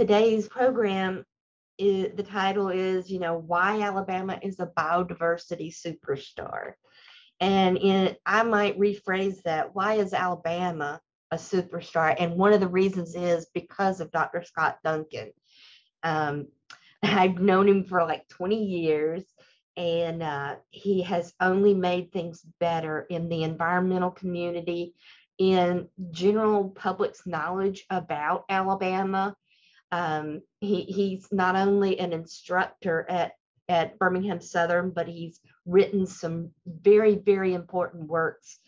today's program is the title is, you know, why Alabama is a biodiversity superstar. And in, I might rephrase that. Why is Alabama a superstar? And one of the reasons is because of Dr. Scot Duncan. Um, I've known him for like 20 years, and uh, he has only made things better in the environmental community, in general public's knowledge about Alabama. Um, he, he's not only an instructor at, at Birmingham Southern, but he's written some very, very important works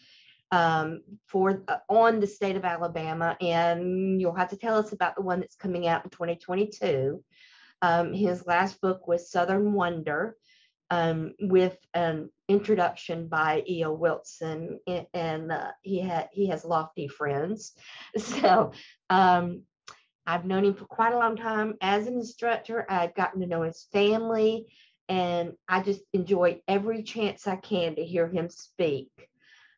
um, for uh, on the state of Alabama. And you'll have to tell us about the one that's coming out in 2022. Um, his last book was Southern Wonder, um, with an introduction by E.O. Wilson, and uh, he had he has lofty friends. So um, I've known him for quite a long time as an instructor. I've gotten to know his family, and I just enjoy every chance I can to hear him speak.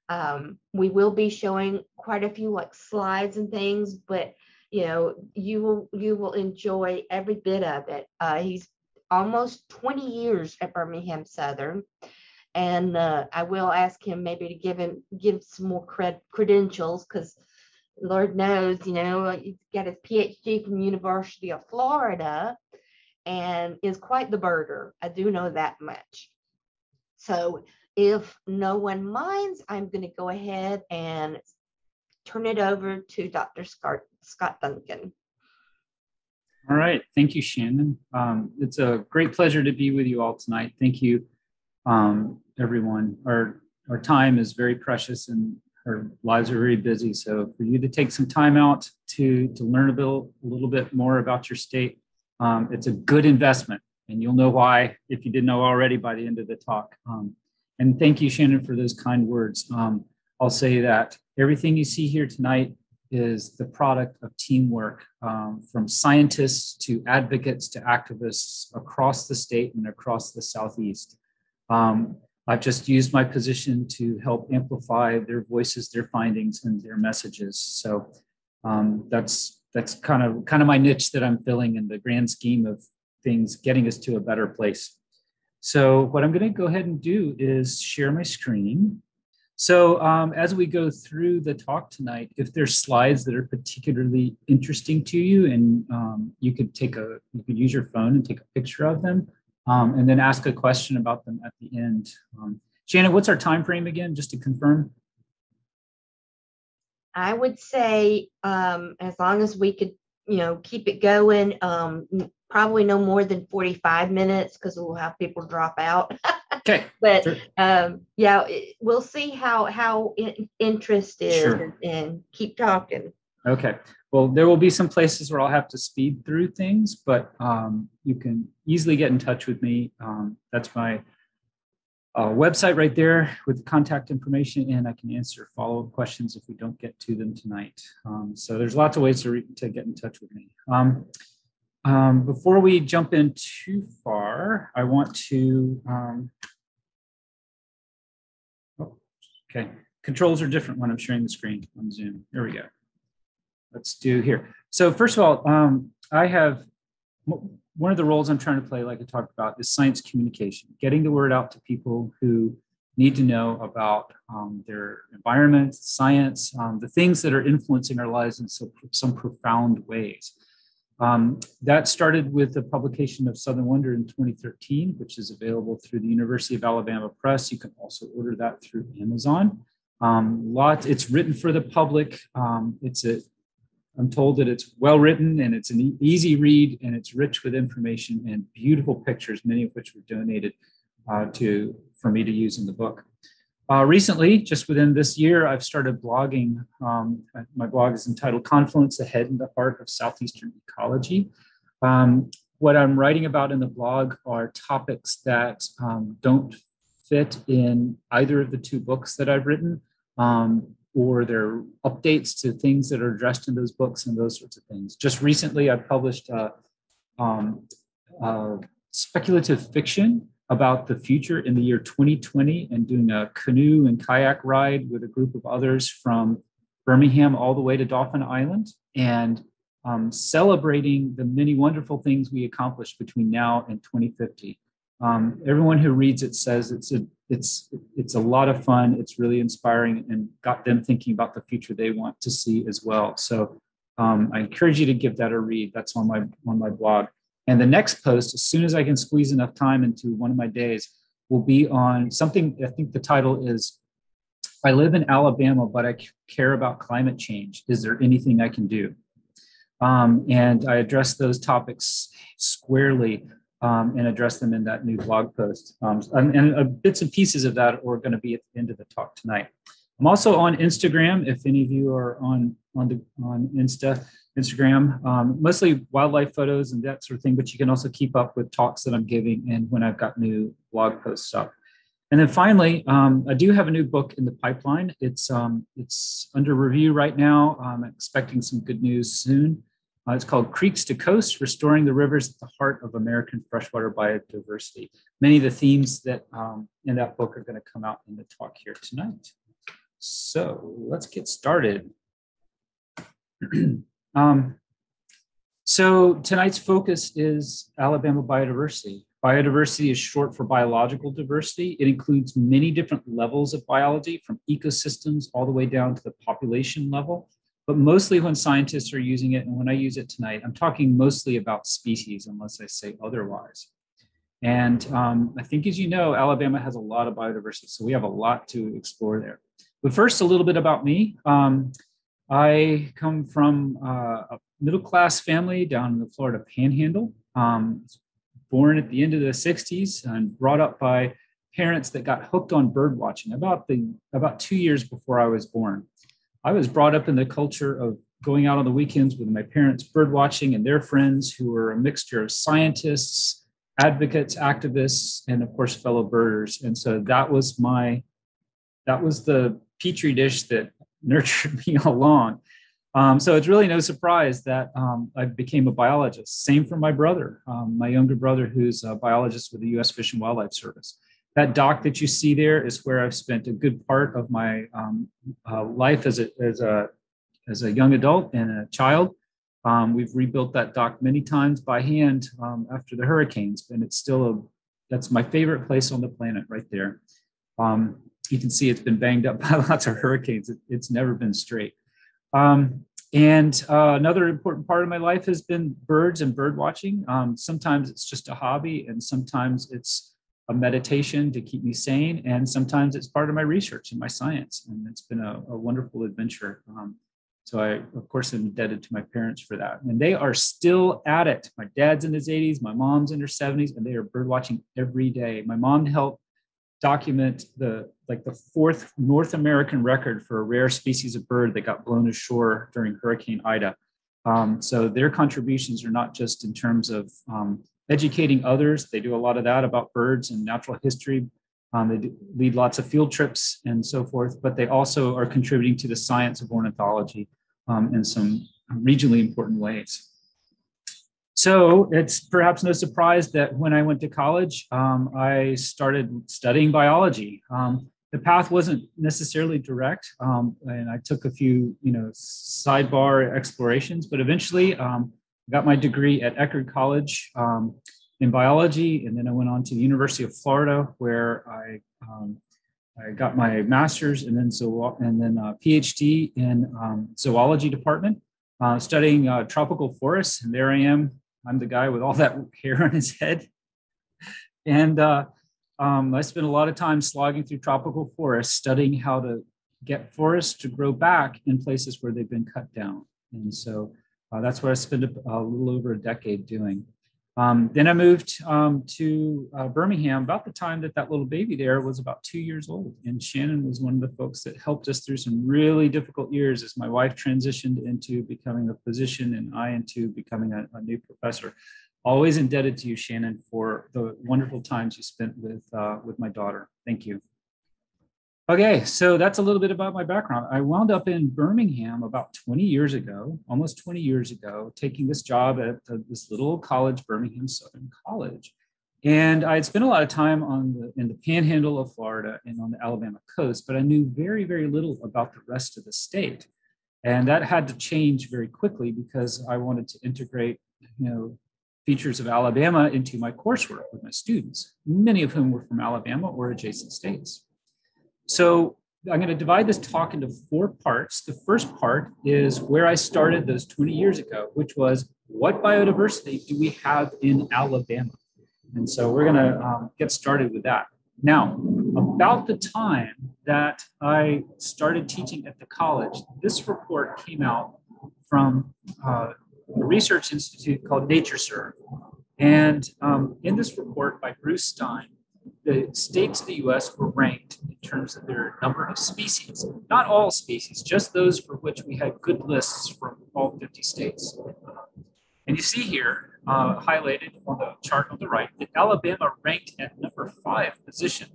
Um, we will be showing quite a few like slides and things, but you know you will you will enjoy every bit of it. Uh, he's almost 20 years at Birmingham Southern. And uh, I will ask him maybe to give him give some more cred- credentials because Lord knows, you know, he's got his PhD from University of Florida and is quite the birder. I do know that much. So if no one minds, I'm going to go ahead and turn it over to Dr. Scot, Scot Duncan. All right. Thank you, Shannon. Um, it's a great pleasure to be with you all tonight. Thank you, um, everyone. Our, our time is very precious and our lives are very busy. So for you to take some time out to, to learn a, bit, a little bit more about your state, um, it's a good investment. And you'll know why if you didn't know already by the end of the talk. Um, and thank you, Shannon, for those kind words. Um, I'll say that everything you see here tonight is the product of teamwork um, from scientists to advocates to activists across the state and across the Southeast. Um, I've just used my position to help amplify their voices, their findings, and their messages. So um, that's that's kind of kind of my niche that I'm filling in the grand scheme of things, getting us to a better place. So what I'm going to go ahead and do is share my screen. So um, as we go through the talk tonight, if there's slides that are particularly interesting to you and um, you could take a, you could use your phone and take a picture of them um, and then ask a question about them at the end. Um, Shannon, what's our time frame again, just to confirm? I would say um, as long as we could, you know, keep it going, um, probably no more than 45 minutes because we'll have people drop out. Okay. but sure. um, yeah, we'll see how how in, interest is sure. and, and keep talking. Okay. Well, there will be some places where I'll have to speed through things, but um, you can easily get in touch with me. Um, that's my uh, website right there with the contact information, and I can answer follow up questions if we don't get to them tonight. Um, so there's lots of ways to, re- to get in touch with me. Um, um, before we jump in too far, I want to um, Okay, controls are different when I'm sharing the screen on Zoom. Here we go. Let's do here. So first of all, um, I have one of the roles I'm trying to play, like I talked about, is science communication, getting the word out to people who need to know about um, their environment, science, um, the things that are influencing our lives in so, some profound ways. Um, that started with the publication of Southern Wonder in 2013, which is available through the University of Alabama Press. You can also order that through Amazon. Um, lot, it's written for the public. Um, it's a, I'm told that it's well written and it's an easy read and it's rich with information and beautiful pictures, many of which were donated uh, to for me to use in the book. Uh, recently, just within this year, I've started blogging. Um, my blog is entitled Confluence, the Head and the Heart of Southeastern Ecology. Um, what I'm writing about in the blog are topics that um, don't fit in either of the two books that I've written, um, or they're updates to things that are addressed in those books and those sorts of things. Just recently, I published a, um, uh, speculative fiction about the future in the year 2020 and doing a canoe and kayak ride with a group of others from Birmingham all the way to Dauphin Island. And um, celebrating the many wonderful things we accomplished between now and 2050. Um, everyone who reads it says it's a it's it's a lot of fun. It's really inspiring and got them thinking about the future they want to see as well. So um, I encourage you to give that a read. That's on my on my blog. And the next post, as soon as I can squeeze enough time into one of my days, will be on something. I think the title is I live in Alabama, but I care about climate change. Is there anything I can do? Um, and I address those topics squarely um, and address them in that new blog post. Um, and, and uh, bits and pieces of that are going to be at the end of the talk tonight. I'm also on Instagram. If any of you are on on the on Insta, Instagram, um, mostly wildlife photos and that sort of thing. But you can also keep up with talks that I'm giving and when I've got new blog posts up. And then finally, um, I do have a new book in the pipeline. It's um, it's under review right now. I'm expecting some good news soon. Uh, it's called Creeks to Coast, Restoring the Rivers at the Heart of American Freshwater Biodiversity. Many of the themes that um, in that book are going to come out in the talk here tonight. So let's get started. um, so tonight's focus is Alabama biodiversity. Biodiversity is short for biological diversity. It includes many different levels of biology from ecosystems all the way down to the population level. But mostly when scientists are using it, and when I use it tonight, I'm talking mostly about species, unless I say otherwise. And um, I think, as you know, Alabama has a lot of biodiversity, so we have a lot to explore there. But first, a little bit about me. Um, I come from uh, a middle class family down in the Florida Panhandle. Um, born at the end of the 60s and brought up by parents that got hooked on bird watching about the about two years before I was born. I was brought up in the culture of going out on the weekends with my parents bird watching and their friends who were a mixture of scientists, advocates, activists, and of course fellow birders. And so that was my that was the petri dish that nurtured me along. Um, so it's really no surprise that um, I became a biologist. Same for my brother, um, my younger brother, who's a biologist with the U.S. Fish and Wildlife Service. That dock that you see there is where I've spent a good part of my um, uh, life as a, as a as a young adult and a child. Um, we've rebuilt that dock many times by hand um, after the hurricanes, and it's still a that's my favorite place on the planet, right there. you can see it's been banged up by lots of hurricanes. It, it's never been straight. Um, and uh, another important part of my life has been birds and bird watching. Um, sometimes it's just a hobby, and sometimes it's a meditation to keep me sane, and sometimes it's part of my research and my science. And it's been a, a wonderful adventure. Um, so I, of course, am indebted to my parents for that. And they are still at it. My dad's in his 80s, my mom's in her 70s, and they are bird watching every day. My mom helped document the like the fourth North American record for a rare species of bird that got blown ashore during Hurricane Ida. Um, so their contributions are not just in terms of um, educating others. They do a lot of that about birds and natural history. Um, they lead lots of field trips and so forth, but they also are contributing to the science of ornithology um, in some regionally important ways. So it's perhaps no surprise that when I went to college, um, I started studying biology. Um, the path wasn't necessarily direct, um, and I took a few, you know, sidebar explorations. But eventually, um, I got my degree at Eckerd College um, in biology, and then I went on to the University of Florida, where I um, I got my master's and then so and then a PhD in zoology department, uh, studying uh, tropical forests. And there I am I'm the guy with all that hair on his head. And uh, um, I spent a lot of time slogging through tropical forests, studying how to get forests to grow back in places where they've been cut down. And so uh, that's what I spent a, a, little over a decade doing. Um, then I moved um, to uh, Birmingham about the time that that little baby there was about two years old. And Shannon was one of the folks that helped us through some really difficult years as my wife transitioned into becoming a physician and I into becoming a, a new professor. Always indebted to you, Shannon, for the wonderful times you spent with, uh, with my daughter. Thank you. Okay, so that's a little bit about my background. I wound up in Birmingham about 20 years ago, almost 20 years ago, taking this job at uh, this little college, Birmingham Southern College. And I had spent a lot of time on the in the panhandle of Florida and on the Alabama coast, but I knew very, very little about the rest of the state. And that had to change very quickly because I wanted to integrate, you know, features of Alabama into my coursework with my students, many of whom were from Alabama or adjacent states. So I'm going to divide this talk into four parts. The first part is where I started those 20 years ago, which was what biodiversity do we have in Alabama? And so we're going to um, get started with that. Now, about the time that I started teaching at the college, this report came out from uh, a research institute called NatureServe. And um, in this report by Bruce Stein, the states of the US were ranked in terms of their number of species. Not all species, just those for which we had good lists from all 50 states. And you see here, uh, highlighted on the chart on the right, that Alabama ranked at number five position.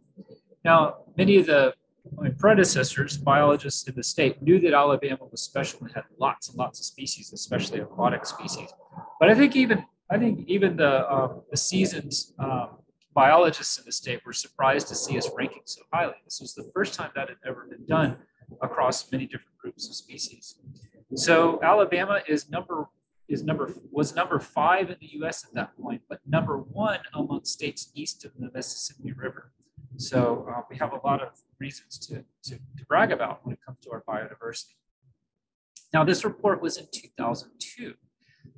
Now, many of the my predecessors, biologists in the state, knew that Alabama was special and had lots and lots of species, especially aquatic species. But I think even I think even the uh, the seasoned um, biologists in the state were surprised to see us ranking so highly. This was the first time that had ever been done across many different groups of species. So Alabama is number is number was number five in the U.S. at that point, but number one among states east of the Mississippi River. So uh, we have a lot of reasons to, to, to brag about when it comes to our biodiversity. Now, this report was in 2002.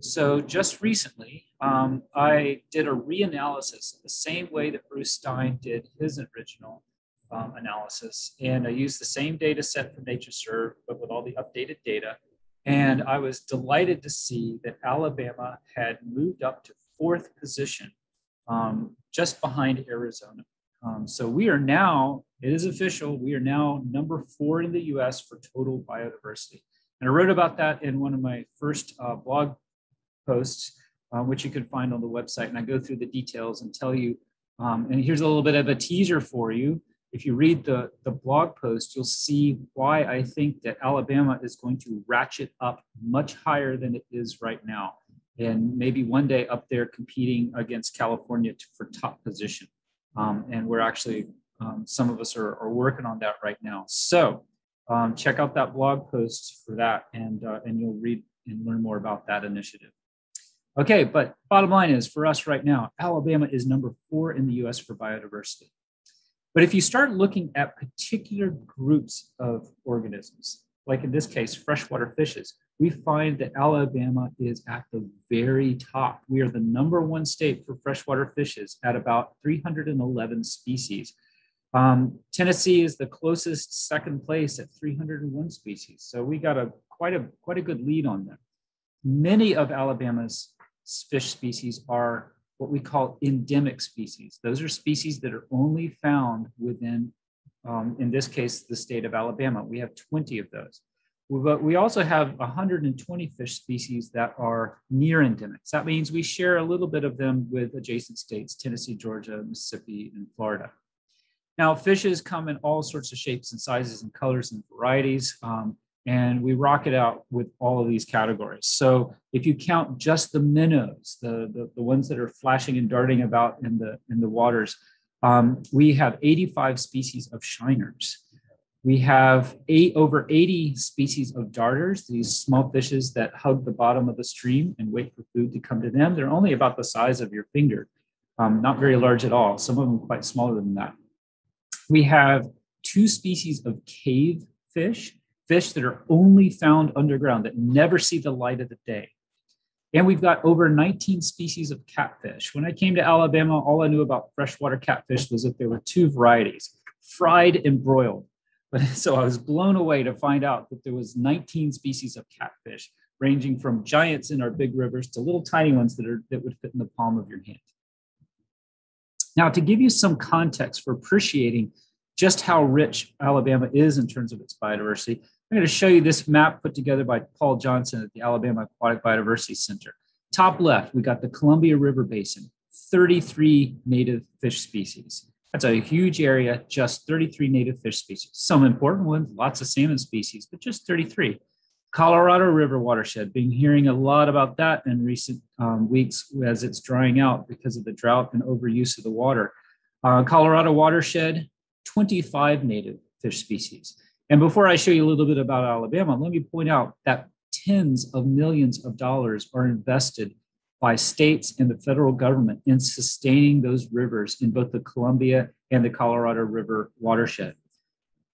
So just recently, um, I did a reanalysis the same way that Bruce Stein did his original um, analysis. And I used the same data set from NatureServe, but with all the updated data. And I was delighted to see that Alabama had moved up to fourth position, um, just behind Arizona. Um, so we are now, it is official, we are now number four in the US for total biodiversity. And I wrote about that in one of my first uh, blog posts, uh, which you can find on the website. And I go through the details and tell you, um, and here's a little bit of a teaser for you. If you read the, the blog post, you'll see why I think that Alabama is going to ratchet up much higher than it is right now. And maybe one day up there competing against California for top position. Um, and we're actually, um, some of us are, are, working on that right now. So um, check out that blog post for that and, uh, and you'll read and learn more about that initiative. Okay, but bottom line is for us right now, Alabama is number four in the US for biodiversity. But if you start looking at particular groups of organisms, like in this case, freshwater fishes, we find that Alabama is at the very top. We are the number one state for freshwater fishes at about 311 species. Um, Tennessee is the closest second place at 301 species. So we got a quite a quite a good lead on them. Many of Alabama's fish species are what we call endemic species. Those are species that are only found within, um, in this case, the state of Alabama. We have 20 of those. But we also have 120 fish species that are near endemics. That means we share a little bit of them with adjacent states, Tennessee, Georgia, Mississippi, and Florida. Now, fishes come in all sorts of shapes and sizes and colors and varieties, um, and we rock it out with all of these categories. So if you count just the minnows, the, the, the ones that are flashing and darting about in the, in the waters, um, we have 85 species of shiners. We have eight, over 80 species of darters, these small fishes that hug the bottom of the stream and wait for food to come to them. They're only about the size of your finger, um, not very large at all. Some of them quite smaller than that. We have two species of cave fish, fish that are only found underground, that never see the light of the day. And we've got over 19 species of catfish. When I came to Alabama, all I knew about freshwater catfish was that there were two varieties, fried and broiled. But so I was blown away to find out that there was 19 species of catfish, ranging from giants in our big rivers to little tiny ones that are that would fit in the palm of your hand. Now, to give you some context for appreciating just how rich Alabama is in terms of its biodiversity, I'm going to show you this map put together by Paul Johnson at the Alabama Aquatic Biodiversity Center. Top left, we got the Columbia River Basin, 33 native fish species. That's a huge area, just 33 native fish species. Some important ones, lots of salmon species, but just 33. Colorado River watershed, been hearing a lot about that in recent um, weeks as it's drying out because of the drought and overuse of the water. Uh, Colorado watershed, 25 native fish species. And before I show you a little bit about Alabama, let me point out that tens of millions of dollars are invested by states and the federal government in sustaining those rivers in both the Columbia and the Colorado River watershed.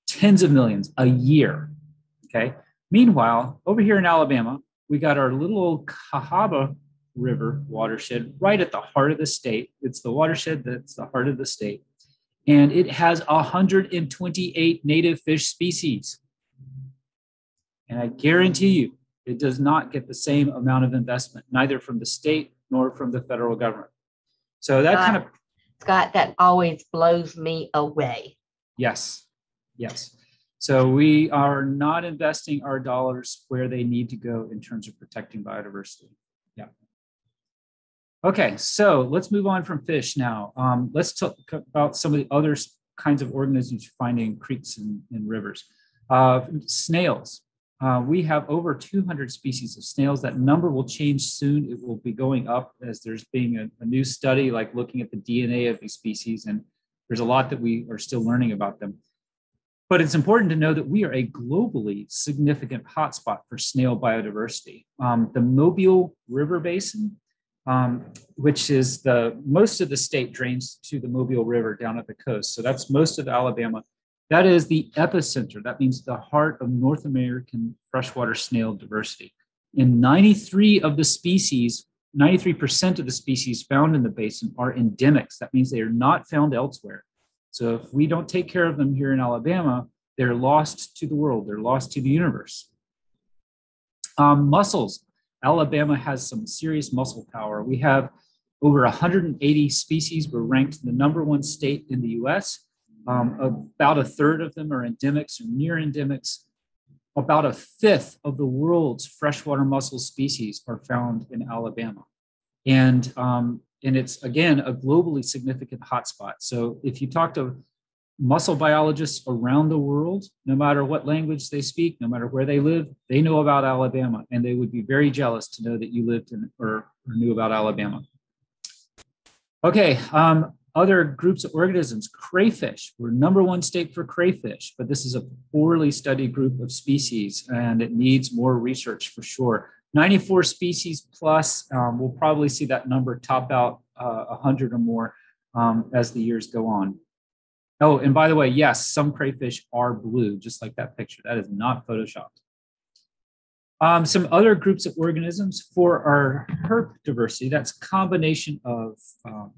Tens of millions a year. Okay. Meanwhile, over here in Alabama, we got our little old Cahaba River watershed right at the heart of the state. It's the watershed that's the heart of the state. And it has 128 native fish species. And I guarantee you, it does not get the same amount of investment, neither from the state nor from the federal government. So that kind of Scot, that always blows me away. Yes, yes. So we are not investing our dollars where they need to go in terms of protecting biodiversity. Okay, so let's move on from fish now. Um, let's talk about some of the other kinds of organisms you find in creeks and, and rivers. Uh, snails. Uh, we have over 200 species of snails. That number will change soon. It will be going up as there's being a, a new study, like looking at the DNA of these species, and there's a lot that we are still learning about them. But it's important to know that we are a globally significant hotspot for snail biodiversity. Um, the Mobile River Basin, um, which is the most of the state drains to the Mobile River down at the coast. So that's most of Alabama. That is the epicenter. That means the heart of North American freshwater snail diversity. And 93 of the species, 93% of the species found in the basin are endemics. That means they are not found elsewhere. So if we don't take care of them here in Alabama, they're lost to the world, they're lost to the universe. Um, mussels. Alabama has some serious muscle power. We have over 180 species. We're ranked the number one state in the US. Um, about a third of them are endemics or near endemics. About a fifth of the world's freshwater mussel species are found in Alabama. And, um, and it's, again, a globally significant hotspot. So if you talk to mussel biologists around the world, no matter what language they speak, no matter where they live, they know about Alabama, and they would be very jealous to know that you lived in or, or knew about Alabama. Okay, um, other groups of organisms, crayfish, we're number one state for crayfish, but this is a poorly studied group of species and it needs more research for sure. 94 species plus, um, we'll probably see that number top out uh, 100 or more um, as the years go on. Oh, and by the way, yes, some crayfish are blue, just like that picture. That is not photoshopped. Um, some other groups of organisms for our herp diversity, that's combination of um,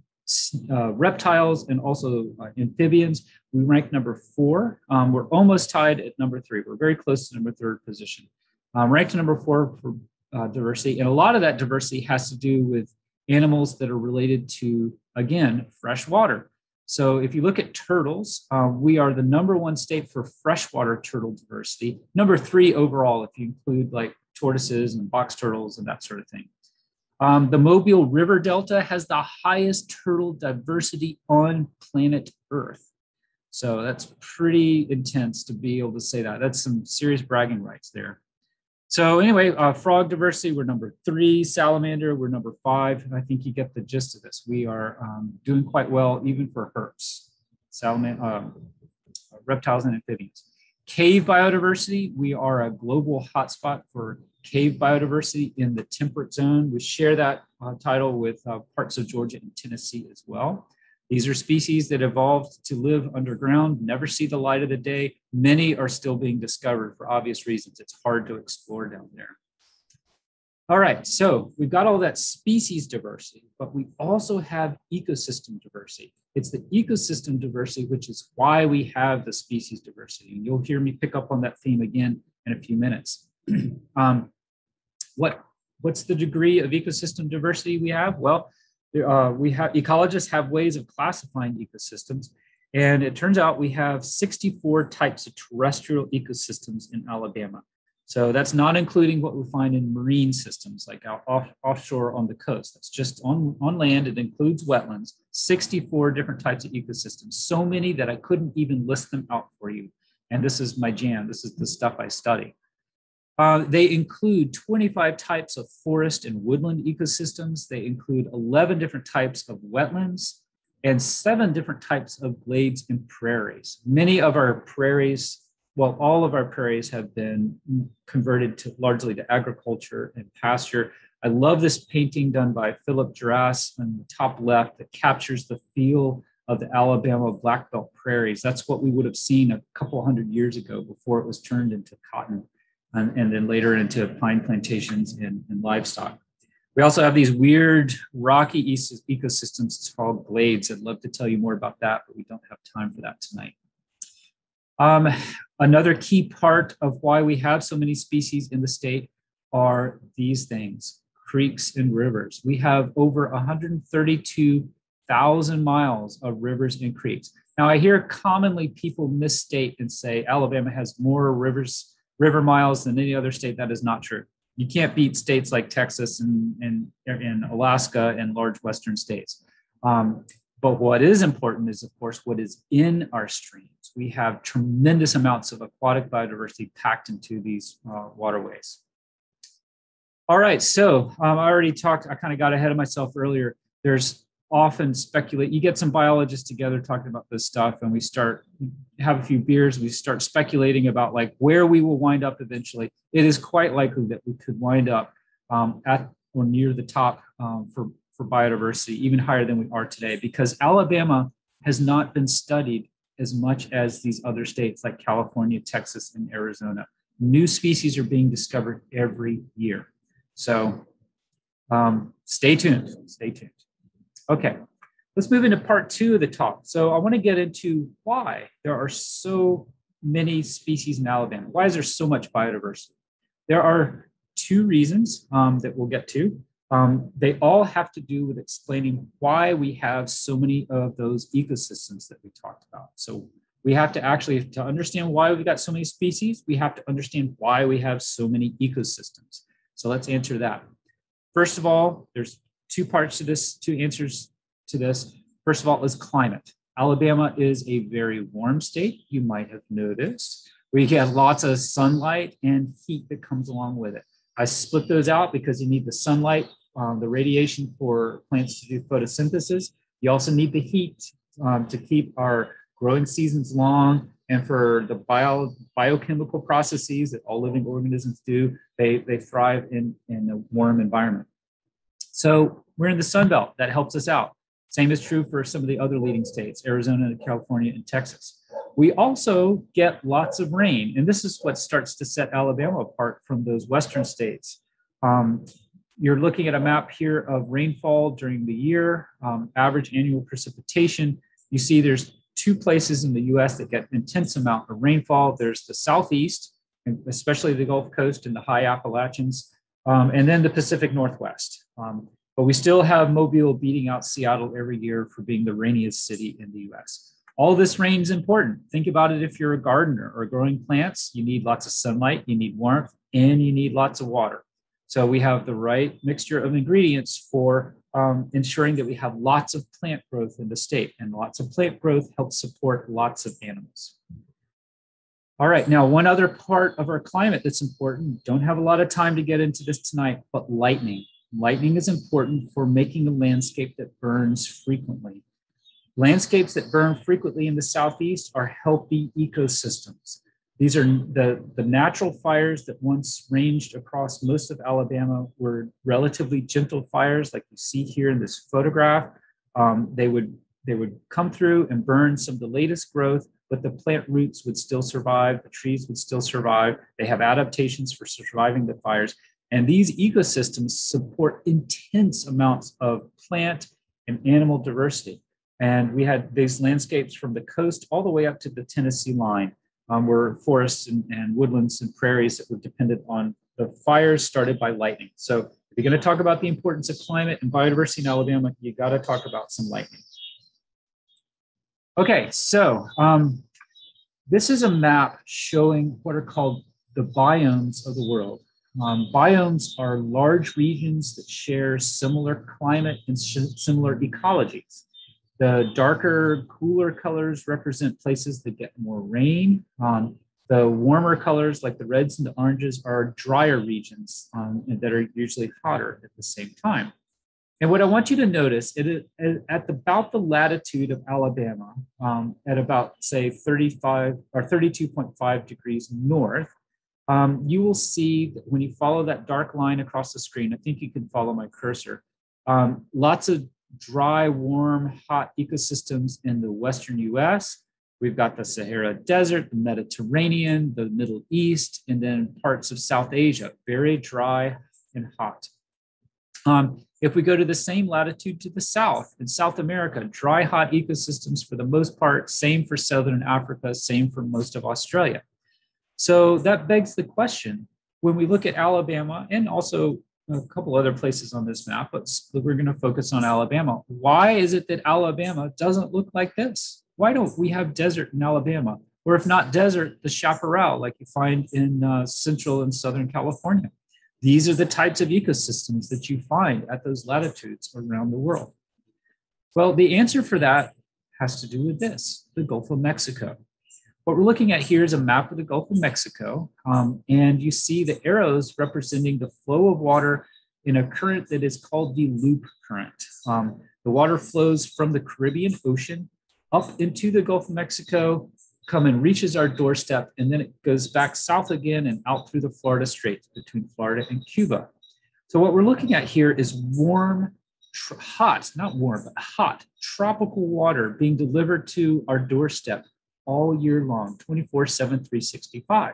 uh, reptiles and also uh, amphibians. We rank number four. Um, we're almost tied at number three. We're very close to number third position. Um, ranked number four for uh, diversity. And a lot of that diversity has to do with animals that are related to, again, fresh water. So if you look at turtles, uh, we are the number one state for freshwater turtle diversity. Number three overall, if you include like tortoises and box turtles and that sort of thing. Um, the Mobile River Delta has the highest turtle diversity on planet Earth. So that's pretty intense to be able to say that. That's some serious bragging rights there. So anyway, uh, frog diversity, we're number three. Salamander, we're number five. I think you get the gist of this. We are um, doing quite well, even for herps, um, reptiles and amphibians. Cave biodiversity, we are a global hotspot for cave biodiversity in the temperate zone. We share that uh, title with uh, parts of Georgia and Tennessee as well. These are species that evolved to live underground, never see the light of the day. Many are still being discovered for obvious reasons. It's hard to explore down there. All right, so we've got all that species diversity, but we also have ecosystem diversity. It's the ecosystem diversity, which is why we have the species diversity. And you'll hear me pick up on that theme again in a few minutes. um, what, what's the degree of ecosystem diversity we have? Well, uh, we have ecologists have ways of classifying ecosystems. And it turns out we have 64 types of terrestrial ecosystems in Alabama. So that's not including what we find in marine systems like off, offshore on the coast. That's just on, on land. It includes wetlands, 64 different types of ecosystems, so many that I couldn't even list them out for you. And this is my jam. This is the stuff I study. Uh, they include 25 types of forest and woodland ecosystems. They include 11 different types of wetlands and seven different types of glades and prairies. Many of our prairies well, all of our prairies have been converted to largely to agriculture and pasture. I love this painting done by Philip Gerace on the top left that captures the feel of the Alabama Black Belt prairies. That's what we would have seen a couple hundred years ago before it was turned into cotton and, then later into pine plantations and, and, livestock. We also have these weird rocky ecosystems. It's called glades. I'd love to tell you more about that, but we don't have time for that tonight. Um, another key part of why we have so many species in the state are these things, creeks and rivers. We have over 132,000 miles of rivers and creeks. Now I hear commonly people misstate and say Alabama has more rivers, river miles than any other state. That is not true. You can't beat states like Texas and, and, and Alaska and large Western states. Um, but what is important is, of course, what is in our streams. We have tremendous amounts of aquatic biodiversity packed into these uh, waterways. All right, so um, I already talked, I kind of got ahead of myself earlier. There's often speculate, you get some biologists together talking about this stuff, and we start, have a few beers, we start speculating about like where we will wind up eventually. It is quite likely that we could wind up um, at or near the top um, for for biodiversity, even higher than we are today, because Alabama has not been studied as much as these other states like California, Texas, and Arizona. New species are being discovered every year. So um, stay tuned, stay tuned. Okay, let's move into part two of the talk. So I want to get into why there are so many species in Alabama. Why is there so much biodiversity? There are two reasons um, that we'll get to. Um, they all have to do with explaining why we have so many of those ecosystems that we talked about. So we have to actually, to understand why we've got so many species, we have to understand why we have so many ecosystems. So let's answer that. First of all, there's two parts to this, two answers to this. First of all is climate. Alabama is a very warm state, you might have noticed. We get lots of sunlight and heat that comes along with it. I split those out because you need the sunlight um, the radiation for plants to do photosynthesis. You also need the heat um, to keep our growing seasons long and for the bio, biochemical processes that all living organisms do, they, they thrive in, in a warm environment. So we're in the Sun Belt, that helps us out. Same is true for some of the other leading states, Arizona, California, and Texas. We also get lots of rain, and this is what starts to set Alabama apart from those Western states. Um, you're looking at a map here of rainfall during the year, um, average annual precipitation. You see there's two places in the US that get intense amount of rainfall. There's the Southeast, especially the Gulf Coast and the high Appalachians, um, and then the Pacific Northwest. Um, but we still have Mobile beating out Seattle every year for being the rainiest city in the US. All this rain is important. Think about it if you're a gardener or growing plants, you need lots of sunlight, you need warmth, and you need lots of water. So we have the right mixture of ingredients for um, ensuring that we have lots of plant growth in the state and lots of plant growth helps support lots of animals. All right, now one other part of our climate that's important, don't have a lot of time to get into this tonight, but lightning. Lightning is important for making a landscape that burns frequently. Landscapes that burn frequently in the Southeast are healthy ecosystems. These are the, the natural fires that once ranged across most of Alabama were relatively gentle fires, like you see here in this photograph. Um, they would they would come through and burn some of the latest growth, but the plant roots would still survive, the trees would still survive. They have adaptations for surviving the fires. And these ecosystems support intense amounts of plant and animal diversity. And we had these landscapes from the coast all the way up to the Tennessee line um, were forests and, and, woodlands and prairies that were dependent on the fires started by lightning. So if you're going to talk about the importance of climate and biodiversity in Alabama, you got to talk about some lightning. Okay, so um, this is a map showing what are called the biomes of the world. Um, biomes are large regions that share similar climate and similar ecologies. The darker, cooler colors represent places that get more rain. Um, the warmer colors, like the reds and the oranges, are drier regions um, that are usually hotter at the same time. And what I want you to notice, it is at about the latitude of Alabama, um, at about say 35 or 32.5 degrees north, um, you will see when you follow that dark line across the screen, I think you can follow my cursor, um, lots of dry, warm, hot ecosystems in the Western US. We've got the Sahara Desert, the Mediterranean, the Middle East, and then parts of South Asia, very dry and hot. Um, if we go to the same latitude to the south, in South America, dry, hot ecosystems for the most part, same for Southern Africa, same for most of Australia. So that begs the question when we look at Alabama and also a couple other places on this map, but we're going to focus on Alabama. Why is it that Alabama doesn't look like this? Why don't we have desert in Alabama? Or if not desert, the chaparral like you find in uh, central and southern California. These are the types of ecosystems that you find at those latitudes around the world. Well, the answer for that has to do with this, the Gulf of Mexico. What we're looking at here is a map of the Gulf of Mexico, um, and you see the arrows representing the flow of water in a current that is called the loop current. Um, the water flows from the Caribbean Ocean up into the Gulf of Mexico come and reaches our doorstep, and then it goes back south again and out through the Florida Straits between Florida and Cuba. So what we're looking at here is warm, hot, not warm, but hot tropical water being delivered to our doorstep all year long, 24 7, 365.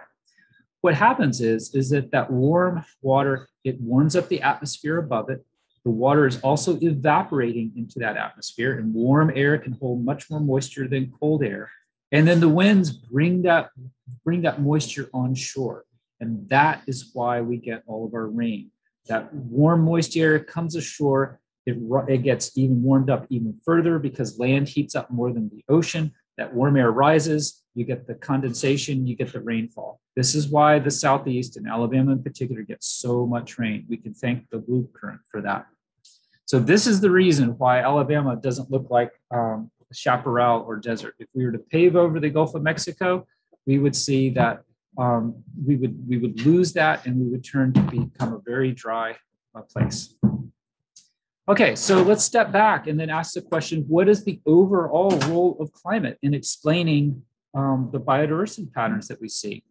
What happens is, is that that warm water, it warms up the atmosphere above it. The water is also evaporating into that atmosphere, and warm air can hold much more moisture than cold air. And then the winds bring that bring that moisture on shore. And that is why we get all of our rain. That warm, moist air comes ashore. It, it gets even warmed up even further because land heats up more than the ocean. That warm air rises, you get the condensation, you get the rainfall. This is why the Southeast and Alabama in particular gets so much rain. We can thank the loop current for that. So this is the reason why Alabama doesn't look like um, chaparral or desert. If we were to pave over the Gulf of Mexico, we would see that um, we would we would lose that and we would turn to become a very dry uh, place. Okay, so let's step back and then ask the question, what is the overall role of climate in explaining um, the biodiversity patterns that we see?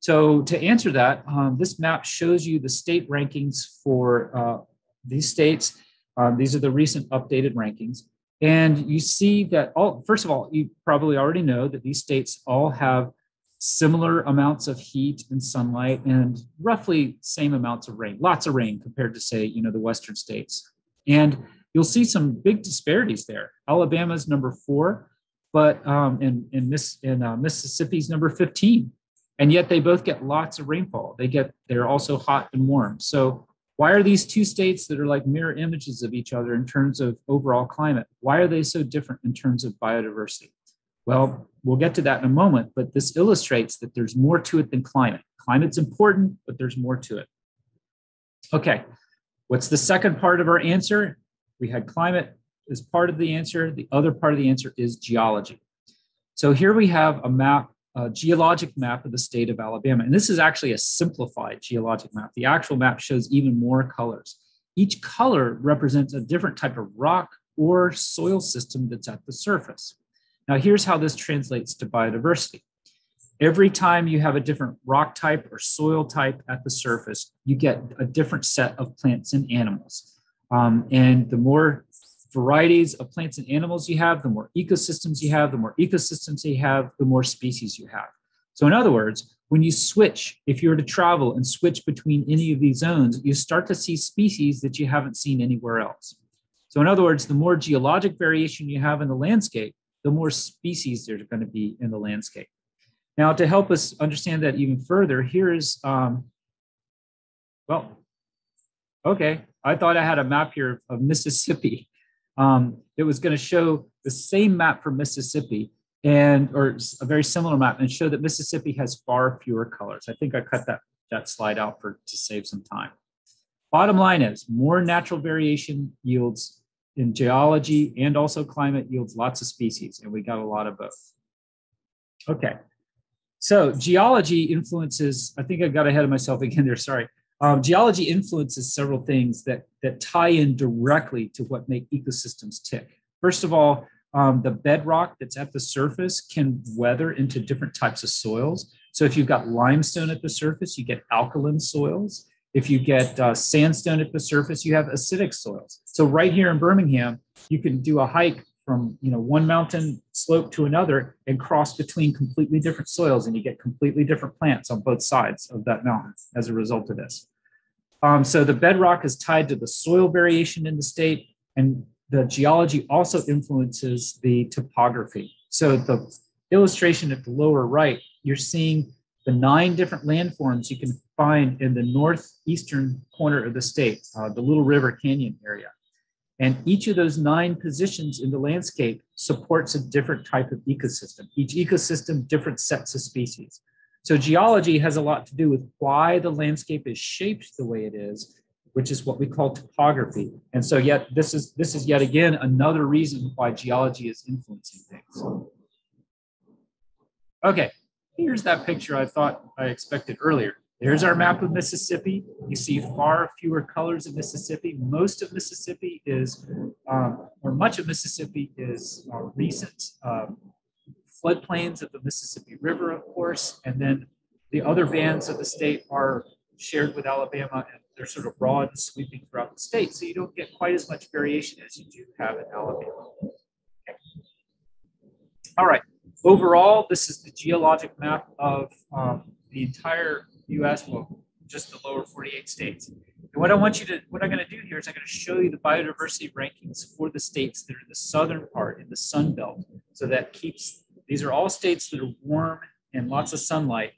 So to answer that, um, this map shows you the state rankings for uh, these states. Um, these are the recent updated rankings. And you see that all, first of all, you probably already know that these states all have similar amounts of heat and sunlight and roughly same amounts of rain, lots of rain compared to say, you know, the Western states. And you'll see some big disparities there. Alabama's number four, but um, in, in, Miss, in uh, Mississippi's number 15. And yet they both get lots of rainfall. They get, they're also hot and warm. So why are these two states that are like mirror images of each other in terms of overall climate? Why are they so different in terms of biodiversity? Well, we'll get to that in a moment, but this illustrates that there's more to it than climate. Climate's important, but there's more to it. Okay, what's the second part of our answer? We had climate as part of the answer. The other part of the answer is geology. So here we have a map a geologic map of the state of Alabama. And this is actually a simplified geologic map. The actual map shows even more colors. Each color represents a different type of rock or soil system that's at the surface. Now, here's how this translates to biodiversity. Every time you have a different rock type or soil type at the surface, you get a different set of plants and animals. Um, and the more varieties of plants and animals you have, the more ecosystems you have, the more ecosystems you have, the more species you have. So, in other words, when you switch, if you were to travel and switch between any of these zones, you start to see species that you haven't seen anywhere else. So, in other words, the more geologic variation you have in the landscape, the more species there's going to be in the landscape. Now, to help us understand that even further, here is, um, well, okay, I thought I had a map here of Mississippi um, it was going to show the same map for Mississippi and or a very similar map and show that Mississippi has far fewer colors. I think I cut that, that slide out for to save some time. Bottom line is more natural variation yields in geology and also climate yields lots of species, and we got a lot of both. Okay, so geology influences, I think I got ahead of myself again there, sorry. Um, geology influences several things that, that tie in directly to what make ecosystems tick. First of all, um, the bedrock that's at the surface can weather into different types of soils. So if you've got limestone at the surface, you get alkaline soils. If you get uh, sandstone at the surface, you have acidic soils. So right here in Birmingham, you can do a hike from you know one mountain slope to another and cross between completely different soils, and you get completely different plants on both sides of that mountain as a result of this. Um, so the bedrock is tied to the soil variation in the state, and the geology also influences the topography. So the illustration at the lower right, you're seeing the nine different landforms you can find in the northeastern corner of the state, uh, the Little River Canyon area. And each of those nine positions in the landscape supports a different type of ecosystem. Each ecosystem, different sets of species. So geology has a lot to do with why the landscape is shaped the way it is which is what we call topography. And so yet this is this is yet again another reason why geology is influencing things. Okay, here's that picture I thought I expected earlier. There's our map of Mississippi. You see far fewer colors of Mississippi. Most of Mississippi is, um, or much of Mississippi is uh, recent um, floodplains of the Mississippi River, of course, and then the other bands of the state are shared with Alabama and they're sort of broad and sweeping throughout the state. So you don't get quite as much variation as you do have in Alabama. Okay. All right. Overall, this is the geologic map of um, the entire US, well, just the lower 48 states. And what I want you to, what I'm going to do here is I'm going to show you the biodiversity rankings for the states that are in the southern part in the Sun Belt. So that keeps, these are all states that are warm and lots of sunlight,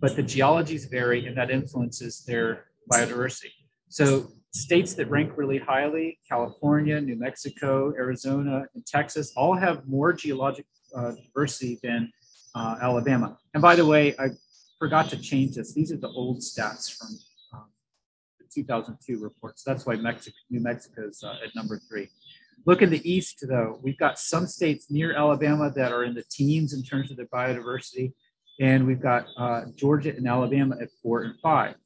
but the geologies vary and that influences their biodiversity. So states that rank really highly, California, New Mexico, Arizona, and Texas, all have more geologic uh, diversity than uh, Alabama. And by the way, I forgot to change this. These are the old stats from um, the 2002 reports. That's why Mexico, New Mexico is uh, at number three. Look in the east, though. We've got some states near Alabama that are in the teens in terms of their biodiversity. And we've got uh, Georgia and Alabama at four and five.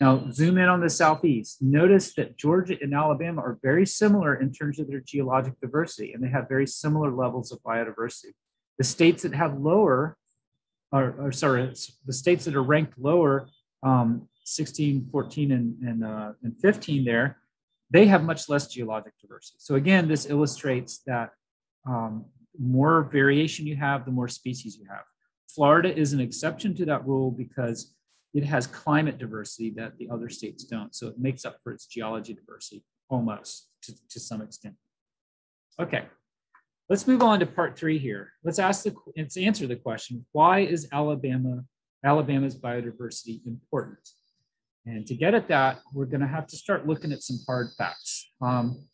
Now, zoom in on the southeast. Notice that Georgia and Alabama are very similar in terms of their geologic diversity, and they have very similar levels of biodiversity. The states that have lower, or, or sorry, the states that are ranked lower, um, 16, 14, and, and, uh, and 15 there, they have much less geologic diversity. So again, this illustrates that um, more variation you have, the more species you have. Florida is an exception to that rule because it has climate diversity that the other states don't. So it makes up for its geology diversity almost to, to some extent. Okay, let's move on to part three here. Let's ask the, let's answer the question, why is Alabama, Alabama's biodiversity important? And to get at that, we're gonna have to start looking at some hard facts. Um,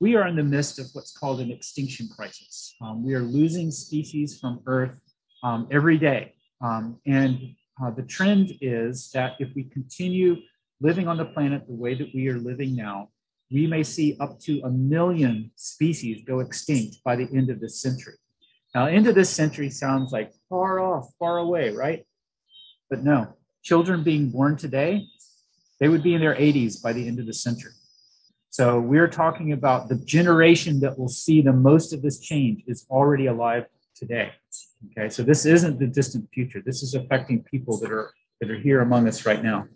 we are in the midst of what's called an extinction crisis. Um, we are losing species from Earth um, every day. Um, and uh, the trend is that if we continue living on the planet the way that we are living now, we may see up to a million species go extinct by the end of this century. Now, end of this century sounds like far off, far away, right? But no, children being born today, they would be in their 80s by the end of the century. So we're talking about the generation that will see the most of this change is already alive today. Okay, so this isn't the distant future. This is affecting people that are that are here among us right now.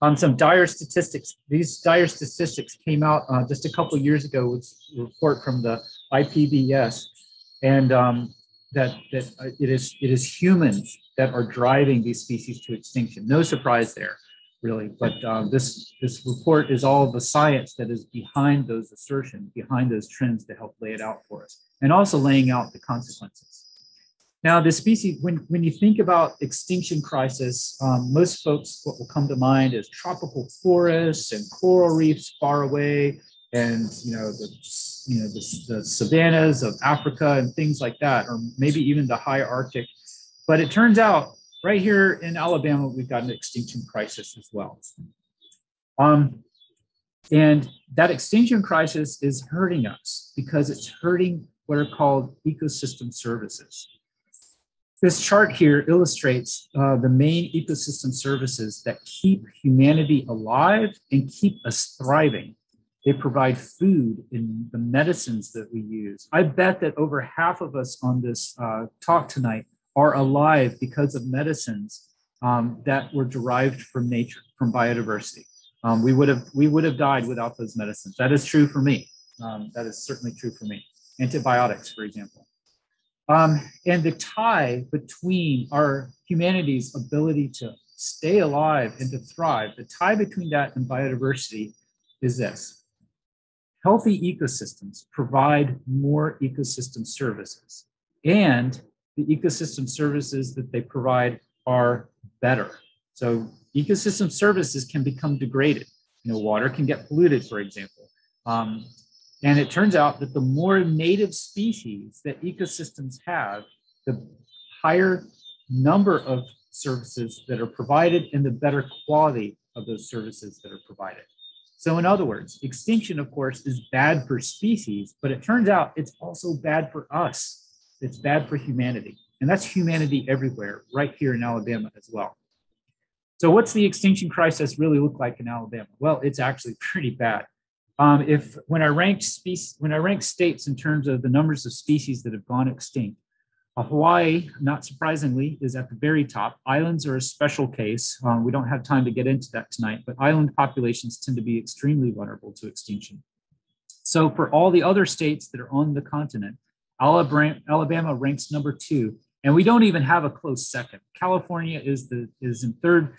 On some dire statistics, these dire statistics came out uh, just a couple years ago with a report from the IPBES, and um, that that uh, it is it is humans that are driving these species to extinction. No surprise there, really. But um, this this report is all the science that is behind those assertions, behind those trends to help lay it out for us, and also laying out the consequences. Now, the species, when, when you think about extinction crisis, um, most folks, what will come to mind is tropical forests and coral reefs far away, and you know the you know the, the savannas of Africa and things like that, or maybe even the high Arctic. But it turns out right here in Alabama, we've got an extinction crisis as well. Um, and that extinction crisis is hurting us because it's hurting what are called ecosystem services. This chart here illustrates uh, the main ecosystem services that keep humanity alive and keep us thriving. They provide food in the medicines that we use. I bet that over half of us on this uh, talk tonight are alive because of medicines um, that were derived from nature, from biodiversity. Um, we would have we would have died without those medicines. That is true for me. Um, that is certainly true for me. Antibiotics, for example. Um, and the tie between our humanity's ability to stay alive and to thrive, the tie between that and biodiversity is this. Healthy ecosystems provide more ecosystem services, and the ecosystem services that they provide are better. So ecosystem services can become degraded. You know, water can get polluted, for example. Um, and it turns out that the more native species that ecosystems have, the higher number of services that are provided and the better quality of those services that are provided. So in other words, extinction, of course, is bad for species, but it turns out it's also bad for us. It's bad for humanity. And that's humanity everywhere, right here in Alabama as well. So what's the extinction crisis really look like in Alabama? Well, it's actually pretty bad. Um, if when I ranked species, when I rank states in terms of the numbers of species that have gone extinct, uh, Hawaii, not surprisingly, is at the very top. Islands are a special case. Um, we don't have time to get into that tonight, but island populations tend to be extremely vulnerable to extinction. So for all the other states that are on the continent, Alabama ranks number two, and we don't even have a close second. California is the is in third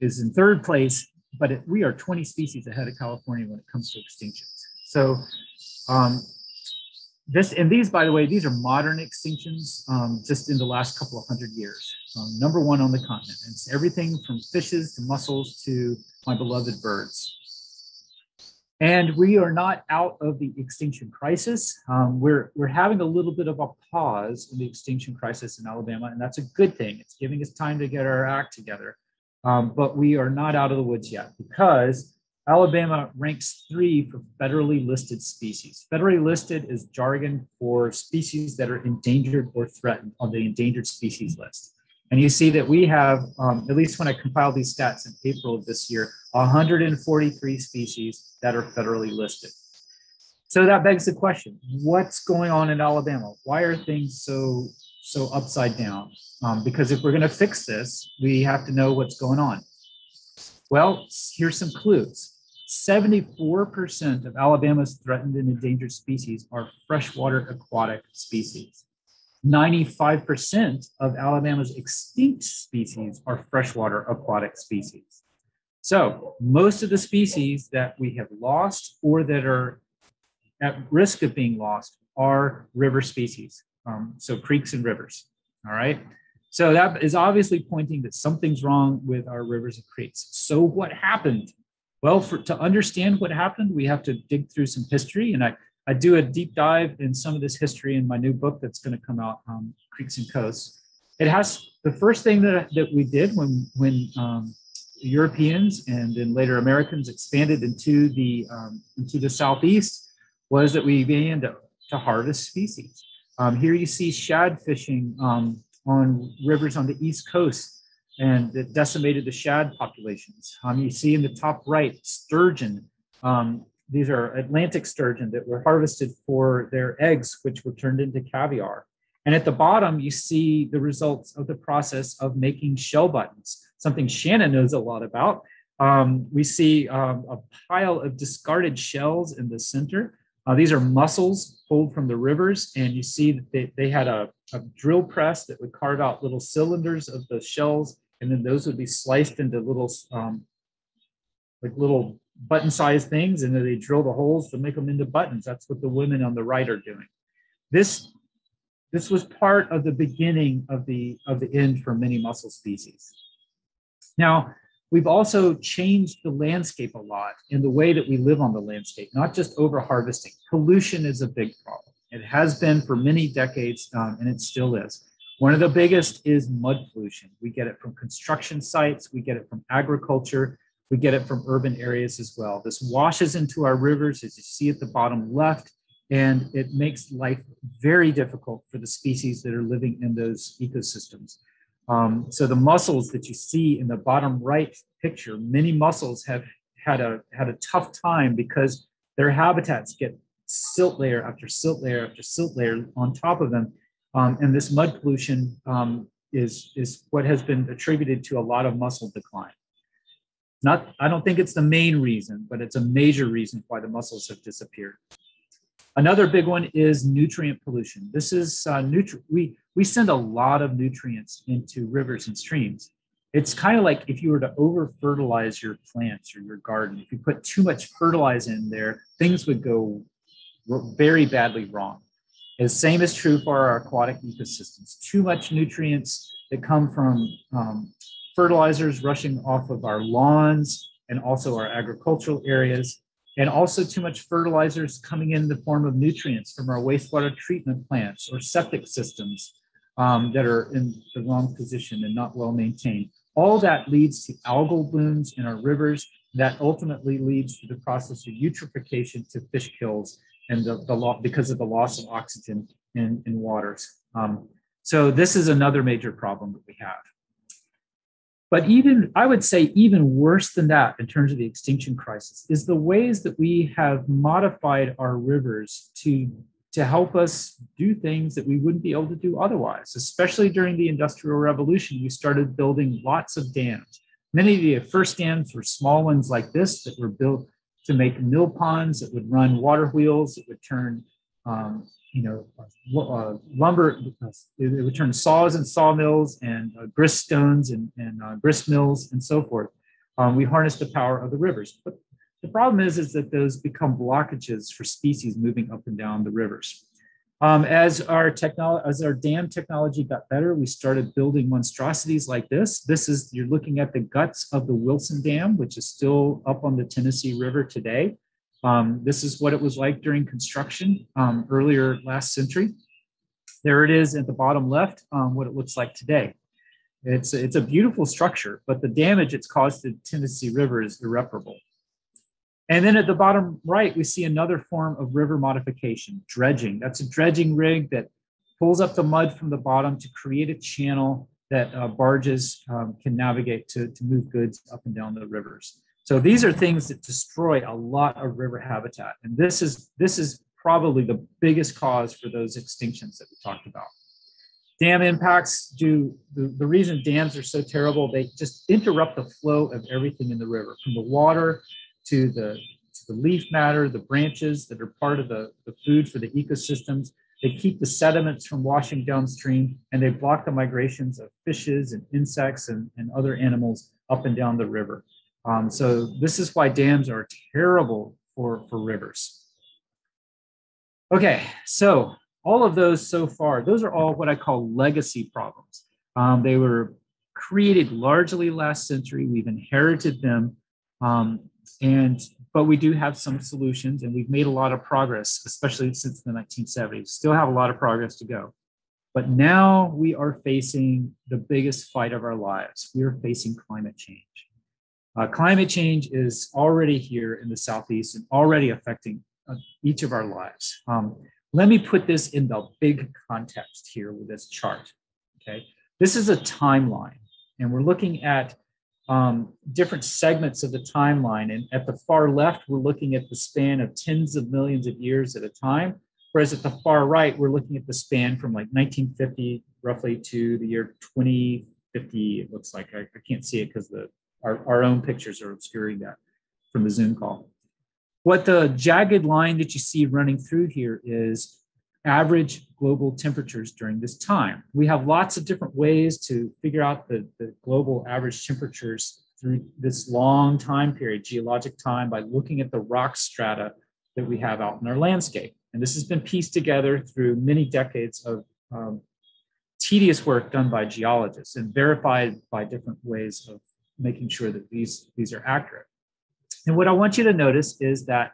is in third place but it, we are 20 species ahead of California when it comes to extinctions. So um, this, and these, by the way, these are modern extinctions um, just in the last couple of hundred years. Um, number one on the continent. It's everything from fishes to mussels to my beloved birds. And we are not out of the extinction crisis. Um, we're, we're having a little bit of a pause in the extinction crisis in Alabama, and that's a good thing. It's giving us time to get our act together. Um, but we are not out of the woods yet because Alabama ranks three for federally listed species. Federally listed is jargon for species that are endangered or threatened on the endangered species list. And you see that we have, um, at least when I compiled these stats in April of this year, 143 species that are federally listed. So that begs the question, what's going on in Alabama? Why are things so so upside down. Um, because if we're going to fix this, we have to know what's going on. Well, here's some clues 74% of Alabama's threatened and endangered species are freshwater aquatic species. 95% of Alabama's extinct species are freshwater aquatic species. So, most of the species that we have lost or that are at risk of being lost are river species um, so creeks and rivers. All right. So that is obviously pointing that something's wrong with our rivers and creeks. So what happened? Well, for, to understand what happened, we have to dig through some history. And I, I do a deep dive in some of this history in my new book that's going to come out, um, Creeks and Coasts. It has the first thing that, that we did when, when um, Europeans and then later Americans expanded into the, um, into the Southeast was that we began to, to harvest species. Um, here you see shad fishing um, on rivers on the East Coast and that decimated the shad populations. Um, you see in the top right, sturgeon. Um, these are Atlantic sturgeon that were harvested for their eggs, which were turned into caviar. And at the bottom, you see the results of the process of making shell buttons, something Shannon knows a lot about. Um, we see um, a pile of discarded shells in the center. Uh, these are mussels pulled from the rivers, and you see that they, they had a, a drill press that would carve out little cylinders of the shells, and then those would be sliced into little, um, like little button-sized things, and then they drill the holes to make them into buttons. That's what the women on the right are doing. This this was part of the beginning of the of the end for many mussel species. Now, We've also changed the landscape a lot in the way that we live on the landscape, not just over harvesting. Pollution is a big problem. It has been for many decades, um, and it still is. One of the biggest is mud pollution. We get it from construction sites, we get it from agriculture, we get it from urban areas as well. This washes into our rivers, as you see at the bottom left, and it makes life very difficult for the species that are living in those ecosystems. Um, so the mussels that you see in the bottom right picture, many mussels have had a had a tough time because their habitats get silt layer after silt layer after silt layer on top of them, um, and this mud pollution um, is is what has been attributed to a lot of mussel decline. Not, I don't think it's the main reason, but it's a major reason why the mussels have disappeared. Another big one is nutrient pollution. This is uh, nutri- we we send a lot of nutrients into rivers and streams. It's kind of like if you were to over fertilize your plants or your garden. If you put too much fertilizer in there, things would go very badly wrong. The same is true for our aquatic ecosystems. Too much nutrients that come from um, fertilizers rushing off of our lawns and also our agricultural areas and also too much fertilizers coming in the form of nutrients from our wastewater treatment plants or septic systems um, that are in the wrong position and not well maintained. All that leads to algal blooms in our rivers. That ultimately leads to the process of eutrophication to fish kills and the, the law because of the loss of oxygen in, in waters. Um, so this is another major problem that we have. But even, I would say, even worse than that in terms of the extinction crisis is the ways that we have modified our rivers to, to help us do things that we wouldn't be able to do otherwise. Especially during the Industrial Revolution, we started building lots of dams. Many of the first dams were small ones like this that were built to make mill ponds that would run water wheels that would turn um, you know, uh, lumber, it would turn saws and sawmills and uh, grist stones and, and uh, grist mills and so forth. Um, we harness the power of the rivers. But the problem is, is that those become blockages for species moving up and down the rivers. Um, as our technology, as our dam technology got better, we started building monstrosities like this. This is, you're looking at the guts of the Wilson Dam, which is still up on the Tennessee River today. Um, this is what it was like during construction um, earlier last century. There it is at the bottom left, um, what it looks like today. It's, it's a beautiful structure, but the damage it's caused to the Tennessee River is irreparable. And then at the bottom right, we see another form of river modification, dredging. That's a dredging rig that pulls up the mud from the bottom to create a channel that uh, barges um, can navigate to, to move goods up and down the rivers. So these are things that destroy a lot of river habitat. And this is, this is probably the biggest cause for those extinctions that we talked about. Dam impacts do, the, the reason dams are so terrible, they just interrupt the flow of everything in the river, from the water to the, to the leaf matter, the branches that are part of the, the food for the ecosystems. They keep the sediments from washing downstream and they block the migrations of fishes and insects and, and other animals up and down the river. Um, so this is why dams are terrible for, for rivers. Okay, so all of those so far, those are all what I call legacy problems. Um, they were created largely last century. We've inherited them. Um, and but we do have some solutions and we've made a lot of progress, especially since the 1970s. Still have a lot of progress to go. But now we are facing the biggest fight of our lives. We are facing climate change. Uh, climate change is already here in the Southeast and already affecting uh, each of our lives. Um, let me put this in the big context here with this chart. Okay, this is a timeline, and we're looking at um, different segments of the timeline. And at the far left, we're looking at the span of tens of millions of years at a time. Whereas at the far right, we're looking at the span from like 1950 roughly to the year 2050. It looks like I, I can't see it because the our, our own pictures are obscuring that from the Zoom call. What the jagged line that you see running through here is average global temperatures during this time. We have lots of different ways to figure out the, the global average temperatures through this long time period, geologic time, by looking at the rock strata that we have out in our landscape. And this has been pieced together through many decades of um, tedious work done by geologists and verified by different ways of making sure that these, these are accurate. And what I want you to notice is that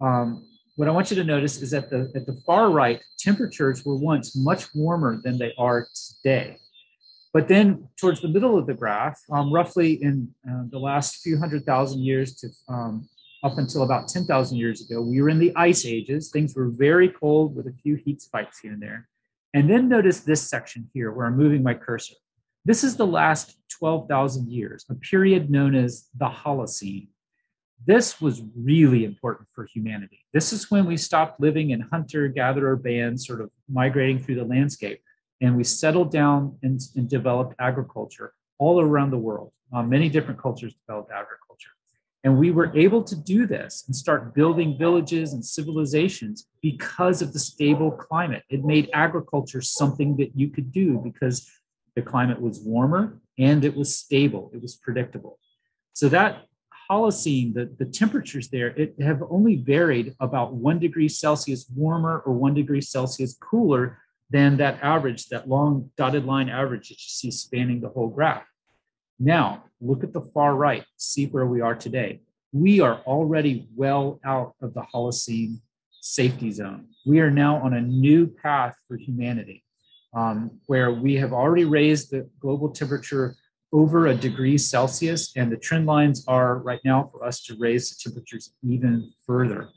um, what I want you to notice is that the, at the far right, temperatures were once much warmer than they are today. But then towards the middle of the graph, um, roughly in uh, the last few hundred thousand years to um, up until about 10,000 years ago, we were in the ice ages. Things were very cold with a few heat spikes here and there. And then notice this section here where I'm moving my cursor. This is the last 12,000 years, a period known as the Holocene. This was really important for humanity. This is when we stopped living in hunter gatherer bands, sort of migrating through the landscape, and we settled down and, and developed agriculture all around the world. Uh, many different cultures developed agriculture. And we were able to do this and start building villages and civilizations because of the stable climate. It made agriculture something that you could do because the climate was warmer and it was stable, it was predictable. So that Holocene, the, the temperatures there, it have only varied about one degree Celsius warmer or one degree Celsius cooler than that average, that long dotted line average that you see spanning the whole graph. Now, look at the far right, see where we are today. We are already well out of the Holocene safety zone. We are now on a new path for humanity um, where we have already raised the global temperature over a degree Celsius, and the trend lines are right now for us to raise the temperatures even further.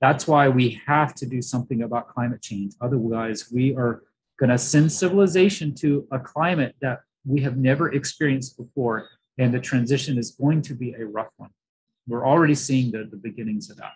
That's why we have to do something about climate change. Otherwise, we are going to send civilization to a climate that we have never experienced before, and the transition is going to be a rough one. We're already seeing the, the beginnings of that.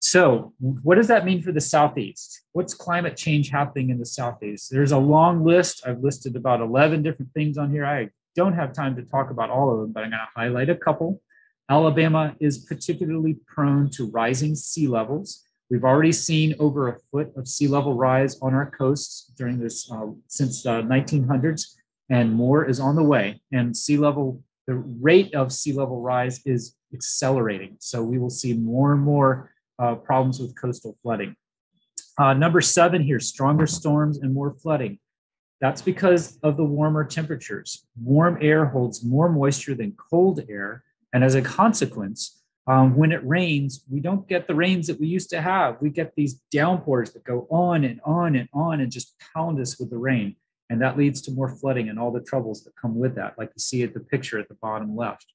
So, what does that mean for the Southeast? What's climate change happening in the Southeast? There's a long list. I've listed about 11 different things on here. I don't have time to talk about all of them, but I'm going to highlight a couple. Alabama is particularly prone to rising sea levels. We've already seen over a foot of sea level rise on our coasts during this uh, since the 1900s, and more is on the way. And sea level, the rate of sea level rise is accelerating. So we will see more and more uh, problems with coastal flooding. Uh, number seven here, stronger storms and more flooding. That's because of the warmer temperatures. Warm air holds more moisture than cold air. And as a consequence, um, when it rains, we don't get the rains that we used to have. We get these downpours that go on and on and on and just pound us with the rain. And that leads to more flooding and all the troubles that come with that, like you see at the picture at the bottom left.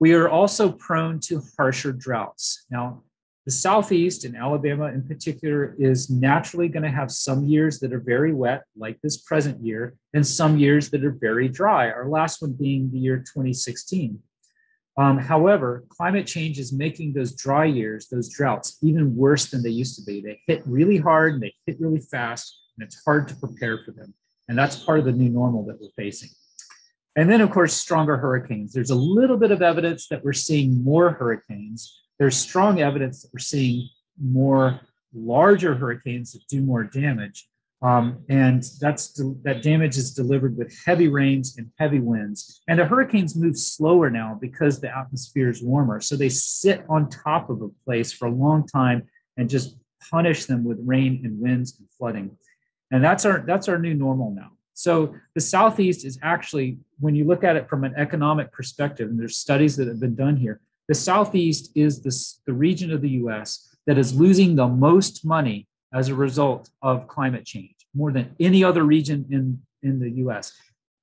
We are also prone to harsher droughts. Now, the Southeast and Alabama in particular is naturally going to have some years that are very wet, like this present year, and some years that are very dry, our last one being the year 2016. Um, however, climate change is making those dry years, those droughts, even worse than they used to be. They hit really hard and they hit really fast, and it's hard to prepare for them. And that's part of the new normal that we're facing. And then, of course, stronger hurricanes. There's a little bit of evidence that we're seeing more hurricanes, there's strong evidence that we're seeing more larger hurricanes that do more damage. Um, and that's that damage is delivered with heavy rains and heavy winds. And the hurricanes move slower now because the atmosphere is warmer. So they sit on top of a place for a long time and just punish them with rain and winds and flooding. And that's our that's our new normal now. So the southeast is actually, when you look at it from an economic perspective, and there's studies that have been done here, the Southeast is this, the region of the US that is losing the most money as a result of climate change, more than any other region in, in the US.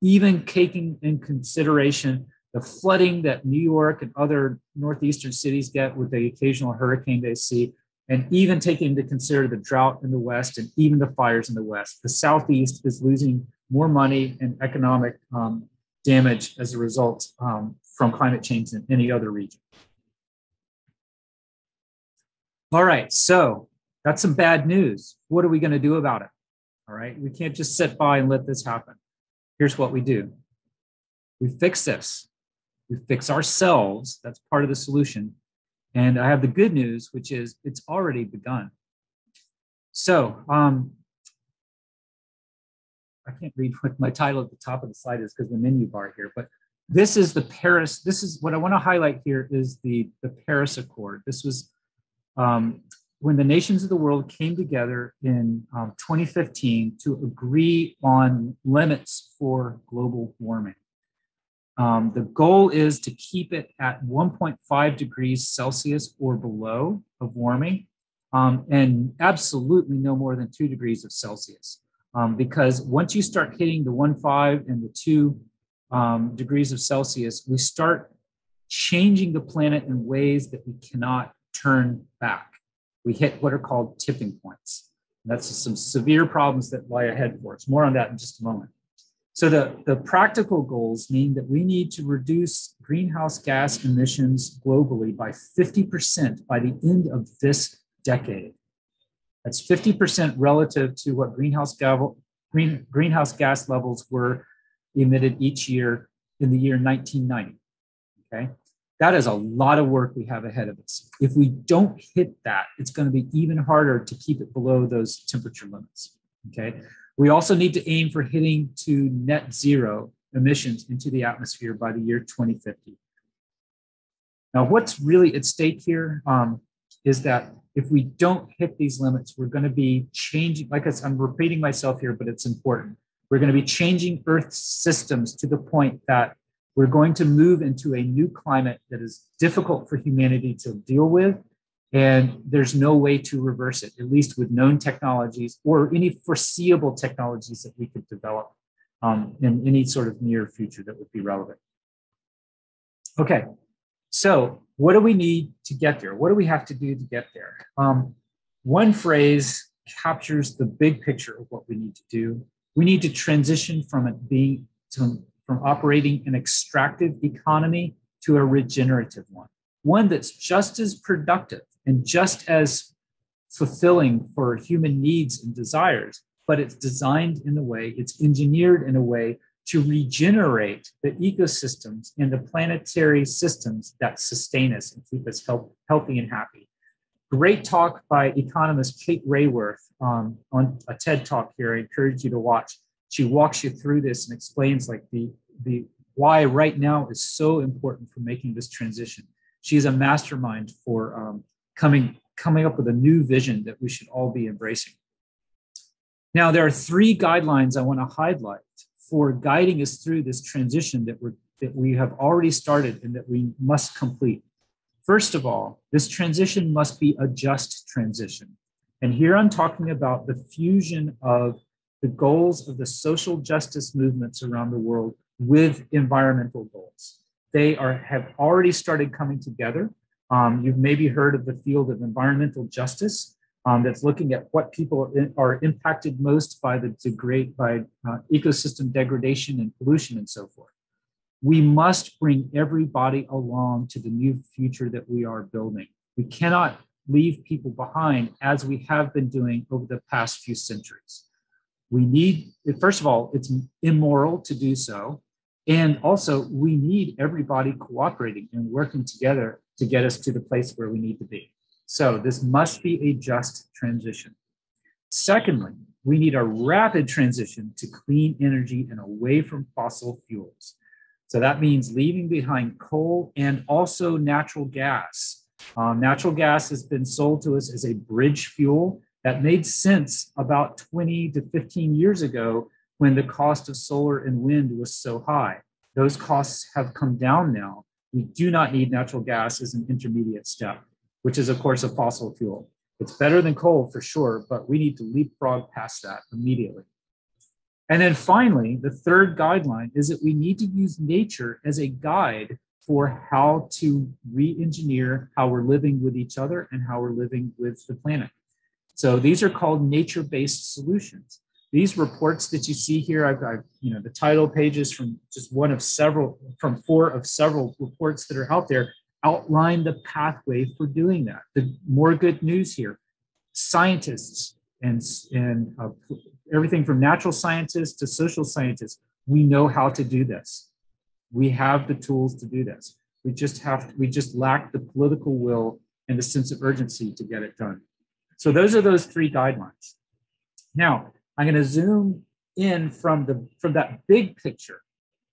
Even taking in consideration the flooding that New York and other northeastern cities get with the occasional hurricane they see, and even taking into consider the drought in the West and even the fires in the West, the Southeast is losing more money and economic um, damage as a result um, from climate change than any other region. All right, so that's some bad news. What are we going to do about it? All right, we can't just sit by and let this happen. Here's what we do we fix this, we fix ourselves. That's part of the solution. And I have the good news, which is it's already begun. So, um, I can't read what my title at the top of the slide is because the menu bar here, but this is the Paris. This is what I want to highlight here is the, the Paris Accord. This was um, when the nations of the world came together in um, 2015 to agree on limits for global warming. Um, the goal is to keep it at 1.5 degrees Celsius or below of warming, um, and absolutely no more than two degrees of Celsius. Um, because once you start hitting the 1.5 and the 2 um, degrees of Celsius, we start changing the planet in ways that we cannot turn back. We hit what are called tipping points. That's some severe problems that lie ahead for us. More on that in just a moment. So the, the practical goals mean that we need to reduce greenhouse gas emissions globally by 50% by the end of this decade. That's 50% relative to what greenhouse, green, greenhouse gas levels were emitted each year in the year 1990. Okay, that is a lot of work we have ahead of us. If we don't hit that, it's going to be even harder to keep it below those temperature limits. Okay, we also need to aim for hitting to net zero emissions into the atmosphere by the year 2050. Now, what's really at stake here um, is that if we don't hit these limits, we're going to be changing, like I'm repeating myself here, but it's important. We're going to be changing Earth's systems to the point that we're going to move into a new climate that is difficult for humanity to deal with. And there's no way to reverse it, at least with known technologies or any foreseeable technologies that we could develop um, in any sort of near future that would be relevant. Okay, so what do we need to get there? What do we have to do to get there? Um, one phrase captures the big picture of what we need to do. We need to transition from it being to from operating an extractive economy to a regenerative one, one that's just as productive and just as fulfilling for human needs and desires, but it's designed in a way, it's engineered in a way to regenerate the ecosystems and the planetary systems that sustain us and keep us help, healthy and happy. Great talk by economist Kate Raworth um, on a TED talk here. I encourage you to watch she walks you through this and explains like the the why right now is so important for making this transition. She's a mastermind for um, coming coming up with a new vision that we should all be embracing. Now, there are three guidelines I want to highlight for guiding us through this transition that, we're, that we have already started and that we must complete. First of all, this transition must be a just transition. And here I'm talking about the fusion of the goals of the social justice movements around the world with environmental goals. They are have already started coming together. Um, you've maybe heard of the field of environmental justice um, that's looking at what people are impacted most by the degrade by uh, ecosystem degradation and pollution and so forth. We must bring everybody along to the new future that we are building. We cannot leave people behind as we have been doing over the past few centuries. We need, first of all, it's immoral to do so. And also, we need everybody cooperating and working together to get us to the place where we need to be. So, this must be a just transition. Secondly, we need a rapid transition to clean energy and away from fossil fuels. So, that means leaving behind coal and also natural gas. Um, natural gas has been sold to us as a bridge fuel that made sense about 20 to 15 years ago when the cost of solar and wind was so high. Those costs have come down now. We do not need natural gas as an intermediate step, which is, of course, a fossil fuel. It's better than coal for sure, but we need to leapfrog past that immediately. And then finally, the third guideline is that we need to use nature as a guide for how to re engineer how we're living with each other and how we're living with the planet. So these are called nature-based solutions. These reports that you see here, I've got, you know, the title pages from just one of several, from four of several reports that are out there outline the pathway for doing that. The more good news here, scientists and, and uh, everything from natural scientists to social scientists, we know how to do this. We have the tools to do this. We just have, we just lack the political will and the sense of urgency to get it done. So those are those three guidelines. Now, I'm going to zoom in from the from that big picture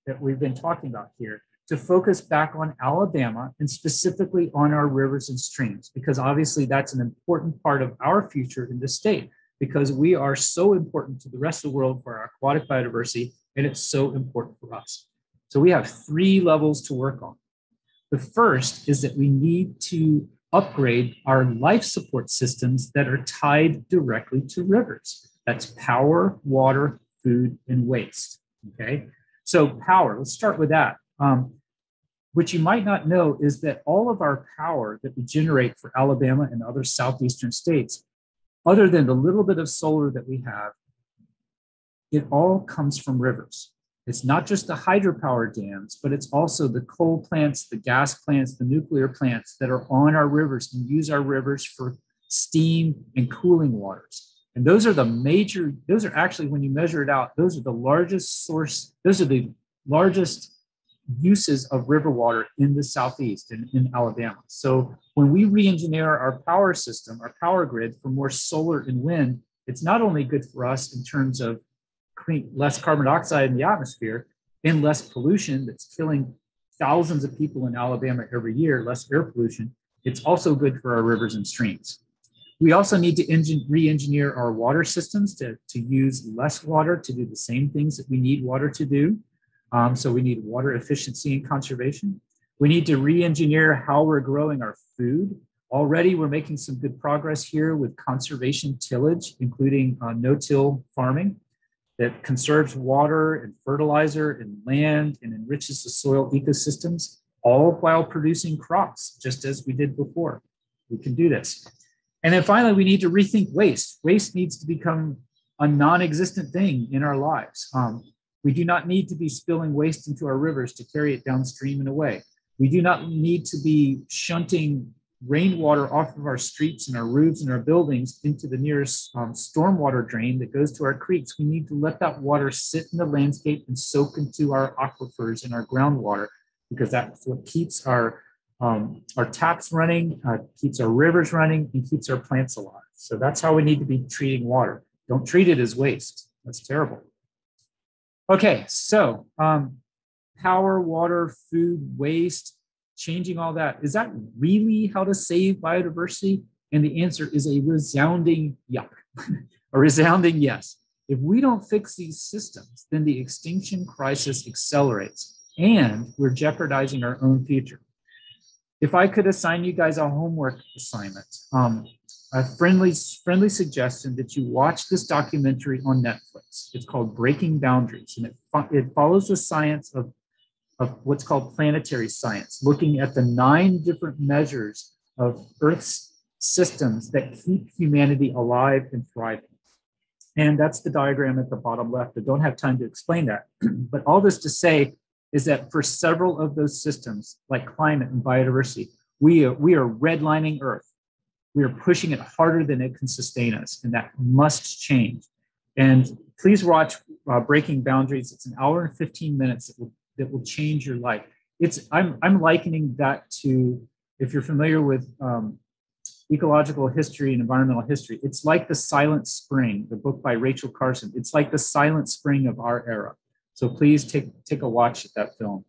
that we've been talking about here to focus back on Alabama and specifically on our rivers and streams, because obviously that's an important part of our future in the state, because we are so important to the rest of the world for our aquatic biodiversity, and it's so important for us. So we have three levels to work on. The first is that we need to upgrade our life support systems that are tied directly to rivers. That's power, water, food, and waste. Okay. So, power, let's start with that. Um, what you might not know is that all of our power that we generate for Alabama and other southeastern states, other than the little bit of solar that we have, it all comes from rivers. It's not just the hydropower dams, but it's also the coal plants, the gas plants, the nuclear plants that are on our rivers and use our rivers for steam and cooling waters. And those are the major, those are actually, when you measure it out, those are the largest source, those are the largest uses of river water in the Southeast and in, Alabama. So when we re-engineer our power system, our power grid for more solar and wind, it's not only good for us in terms of clean, less carbon dioxide in the atmosphere and less pollution that's killing thousands of people in Alabama every year, less air pollution, it's also good for our rivers and streams. We also need to engine, re-engineer our water systems to, to use less water to do the same things that we need water to do. Um, so we need water efficiency and conservation. We need to re-engineer how we're growing our food. Already we're making some good progress here with conservation tillage, including uh, no-till farming that conserves water and fertilizer and land and enriches the soil ecosystems, all while producing crops, just as we did before. We can do this. And then finally, we need to rethink waste. Waste needs to become a non-existent thing in our lives. Um, we do not need to be spilling waste into our rivers to carry it downstream and away. We do not need to be shunting rainwater off of our streets and our roofs and our buildings into the nearest um, stormwater drain that goes to our creeks. We need to let that water sit in the landscape and soak into our aquifers and our groundwater because that's what keeps our um, our taps running, uh, keeps our rivers running, and keeps our plants alive. So that's how we need to be treating water. Don't treat it as waste. That's terrible. Okay, so um, power, water, food, waste, changing all that. Is that really how to save biodiversity? And the answer is a resounding yuck, a resounding yes. If we don't fix these systems, then the extinction crisis accelerates and we're jeopardizing our own future. If I could assign you guys a homework assignment, um, a friendly, friendly suggestion that you watch this documentary on Netflix. It's called Breaking Boundaries, and it, it follows the science of, of what's called planetary science, looking at the nine different measures of Earth's systems that keep humanity alive and thriving. And that's the diagram at the bottom left. I don't have time to explain that. but all this to say is that for several of those systems, like climate and biodiversity, we are, we are redlining Earth we are pushing it harder than it can sustain us, and that must change. And please watch uh, Breaking Boundaries. It's an hour and 15 minutes that will, that will change your life. It's I'm I'm likening that to if you're familiar with um, ecological history and environmental history. It's like the Silent Spring, the book by Rachel Carson. It's like the Silent Spring of our era. So please take take a watch at that film.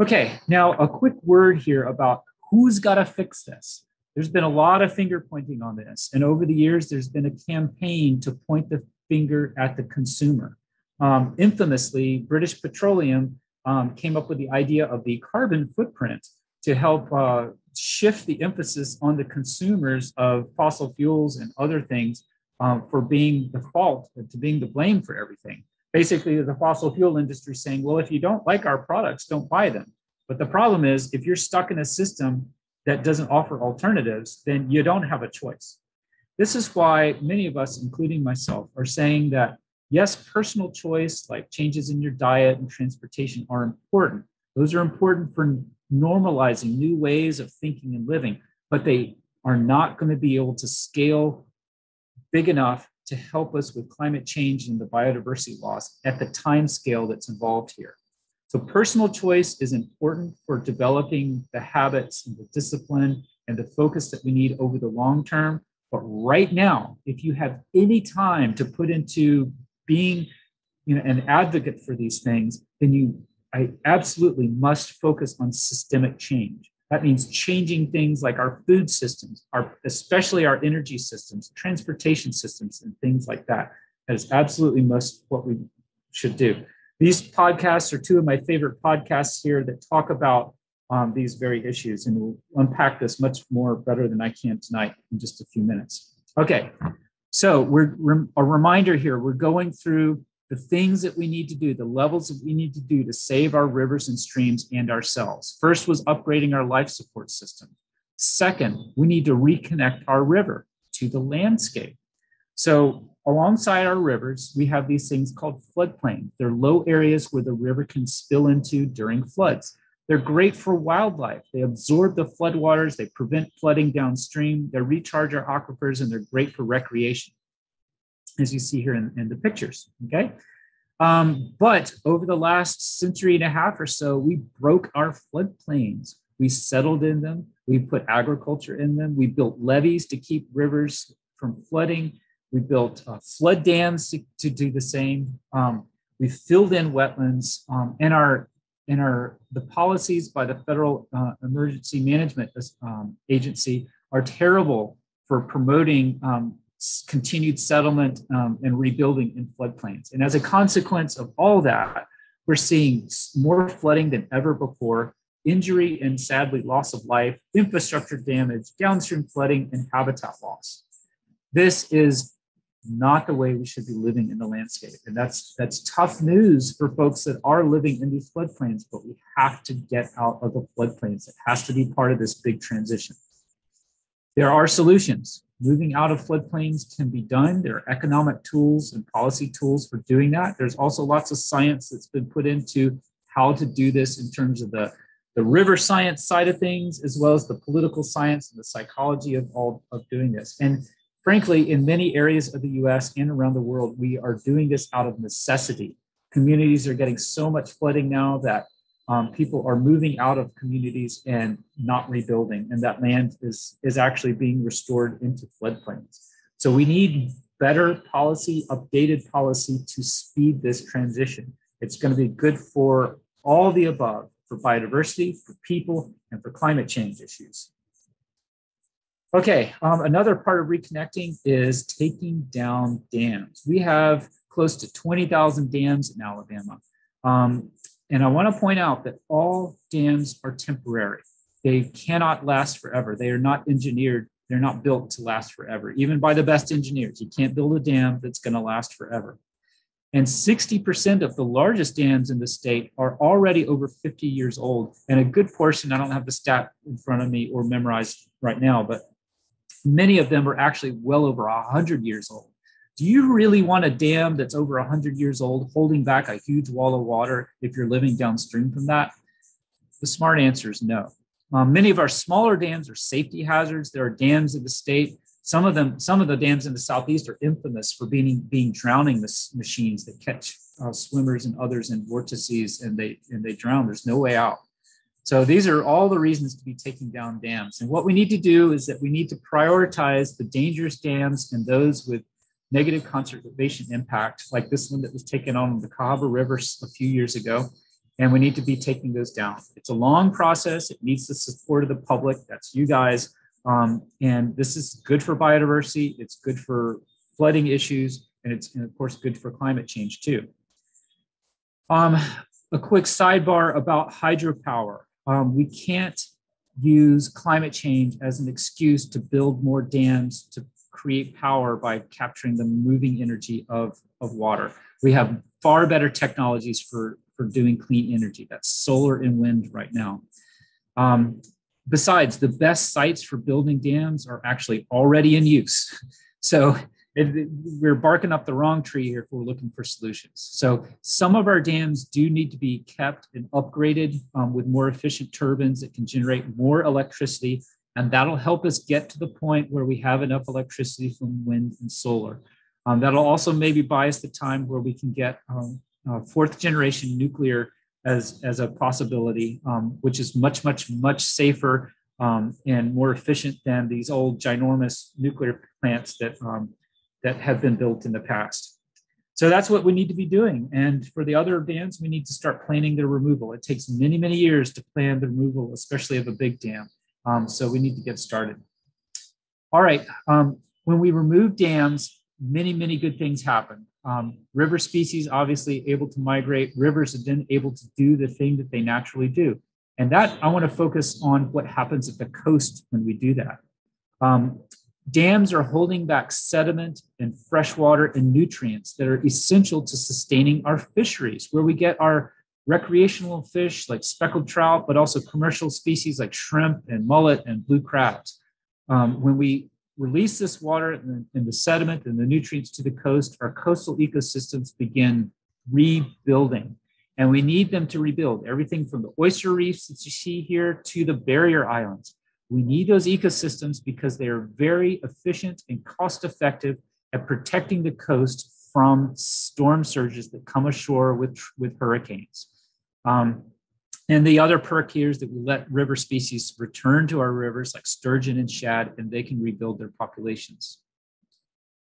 Okay, now a quick word here about who's got to fix this there's been a lot of finger pointing on this. And over the years, there's been a campaign to point the finger at the consumer. Um, infamously, British Petroleum um, came up with the idea of the carbon footprint to help uh, shift the emphasis on the consumers of fossil fuels and other things um, for being the fault, to being the blame for everything. Basically, the fossil fuel industry saying, well, if you don't like our products, don't buy them. But the problem is, if you're stuck in a system that doesn't offer alternatives, then you don't have a choice. This is why many of us, including myself, are saying that yes, personal choice, like changes in your diet and transportation, are important. Those are important for normalizing new ways of thinking and living, but they are not going to be able to scale big enough to help us with climate change and the biodiversity loss at the time scale that's involved here. So personal choice is important for developing the habits and the discipline and the focus that we need over the long term. But right now, if you have any time to put into being you know, an advocate for these things, then you I absolutely must focus on systemic change. That means changing things like our food systems, our especially our energy systems, transportation systems, and things like that. That is absolutely must what we should do. These podcasts are two of my favorite podcasts here that talk about um, these very issues, and we'll unpack this much more better than I can tonight in just a few minutes. Okay, so we're a reminder here. We're going through the things that we need to do, the levels that we need to do to save our rivers and streams and ourselves. First was upgrading our life support system. Second, we need to reconnect our river to the landscape. So, alongside our rivers, we have these things called floodplains. They're low areas where the river can spill into during floods. They're great for wildlife. They absorb the floodwaters, they prevent flooding downstream, they recharge our aquifers, and they're great for recreation, as you see here in, in the pictures. Okay. Um, but over the last century and a half or so, we broke our floodplains. We settled in them. We put agriculture in them. We built levees to keep rivers from flooding. We built uh, flood dams to, to, do the same. Um, we filled in wetlands, um, and our and our the policies by the Federal uh, Emergency Management um, Agency are terrible for promoting um, continued settlement um, and rebuilding in floodplains. And as a consequence of all that, we're seeing more flooding than ever before, injury and sadly loss of life, infrastructure damage, downstream flooding, and habitat loss. This is not the way we should be living in the landscape. And that's that's tough news for folks that are living in these floodplains, but we have to get out of the floodplains. It has to be part of this big transition. There are solutions. Moving out of floodplains can be done. There are economic tools and policy tools for doing that. There's also lots of science that's been put into how to do this in terms of the, the river science side of things, as well as the political science and the psychology of all of doing this. And frankly, in many areas of the US and around the world, we are doing this out of necessity. Communities are getting so much flooding now that um, people are moving out of communities and not rebuilding, and that land is, is actually being restored into floodplains. So we need better policy, updated policy to speed this transition. It's going to be good for all the above, for biodiversity, for people, and for climate change issues. Okay, um, another part of reconnecting is taking down dams. We have close to 20,000 dams in Alabama. Um, and I want to point out that all dams are temporary. They cannot last forever. They are not engineered, they're not built to last forever, even by the best engineers. You can't build a dam that's going to last forever. And 60% of the largest dams in the state are already over 50 years old. And a good portion, I don't have the stat in front of me or memorized right now, but Many of them are actually well over 100 years old. Do you really want a dam that's over 100 years old holding back a huge wall of water if you're living downstream from that? The smart answer is no. Um, many of our smaller dams are safety hazards. There are dams in the state. Some of them, some of the dams in the southeast are infamous for being being drowning machines that catch uh, swimmers and others in vortices and they and they drown. There's no way out. So these are all the reasons to be taking down dams. And what we need to do is that we need to prioritize the dangerous dams and those with negative conservation impact, like this one that was taken on the Cahaba River a few years ago. And we need to be taking those down. It's a long process. It needs the support of the public. That's you guys. Um, and this is good for biodiversity. It's good for flooding issues. And it's, and of course, good for climate change too. Um, a quick sidebar about hydropower. Um, we can't use climate change as an excuse to build more dams to create power by capturing the moving energy of, of water. We have far better technologies for, for doing clean energy. That's solar and wind right now. Um, besides, the best sites for building dams are actually already in use. So it, we're barking up the wrong tree here if we're looking for solutions. So some of our dams do need to be kept and upgraded um, with more efficient turbines that can generate more electricity, and that'll help us get to the point where we have enough electricity from wind and solar. Um, that'll also maybe buy us the time where we can get um, uh, fourth generation nuclear as, as a possibility, um, which is much, much, much safer um, and more efficient than these old ginormous nuclear plants that um, that have been built in the past. So that's what we need to be doing. And for the other dams, we need to start planning their removal. It takes many, many years to plan the removal, especially of a big dam. Um, so we need to get started. All right. Um, when we remove dams, many, many good things happen. Um, river species obviously able to migrate. Rivers are then able to do the thing that they naturally do. And that I want to focus on what happens at the coast when we do that. Dams are holding back sediment and fresh water and nutrients that are essential to sustaining our fisheries, where we get our recreational fish like speckled trout, but also commercial species like shrimp and mullet and blue crabs. Um, when we release this water and, and the sediment and the nutrients to the coast, our coastal ecosystems begin rebuilding. And we need them to rebuild everything from the oyster reefs that you see here to the barrier islands. We need those ecosystems because they are very efficient and cost effective at protecting the coast from storm surges that come ashore with, with hurricanes. Um, and the other perk here is that we let river species return to our rivers like sturgeon and shad, and they can rebuild their populations.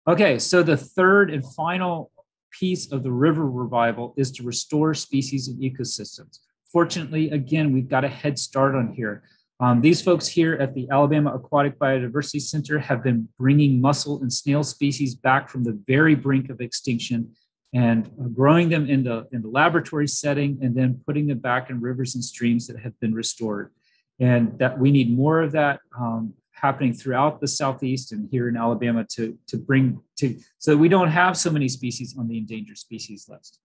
Okay, so the third and final piece of the river revival is to restore species and ecosystems. Fortunately, again, we've got a head start on here. Um, these folks here at the Alabama Aquatic Biodiversity Center have been bringing mussel and snail species back from the very brink of extinction and growing them in the, in the laboratory setting and then putting them back in rivers and streams that have been restored. And that we need more of that um, happening throughout the Southeast and here in Alabama to, to bring to, so that we don't have so many species on the endangered species list.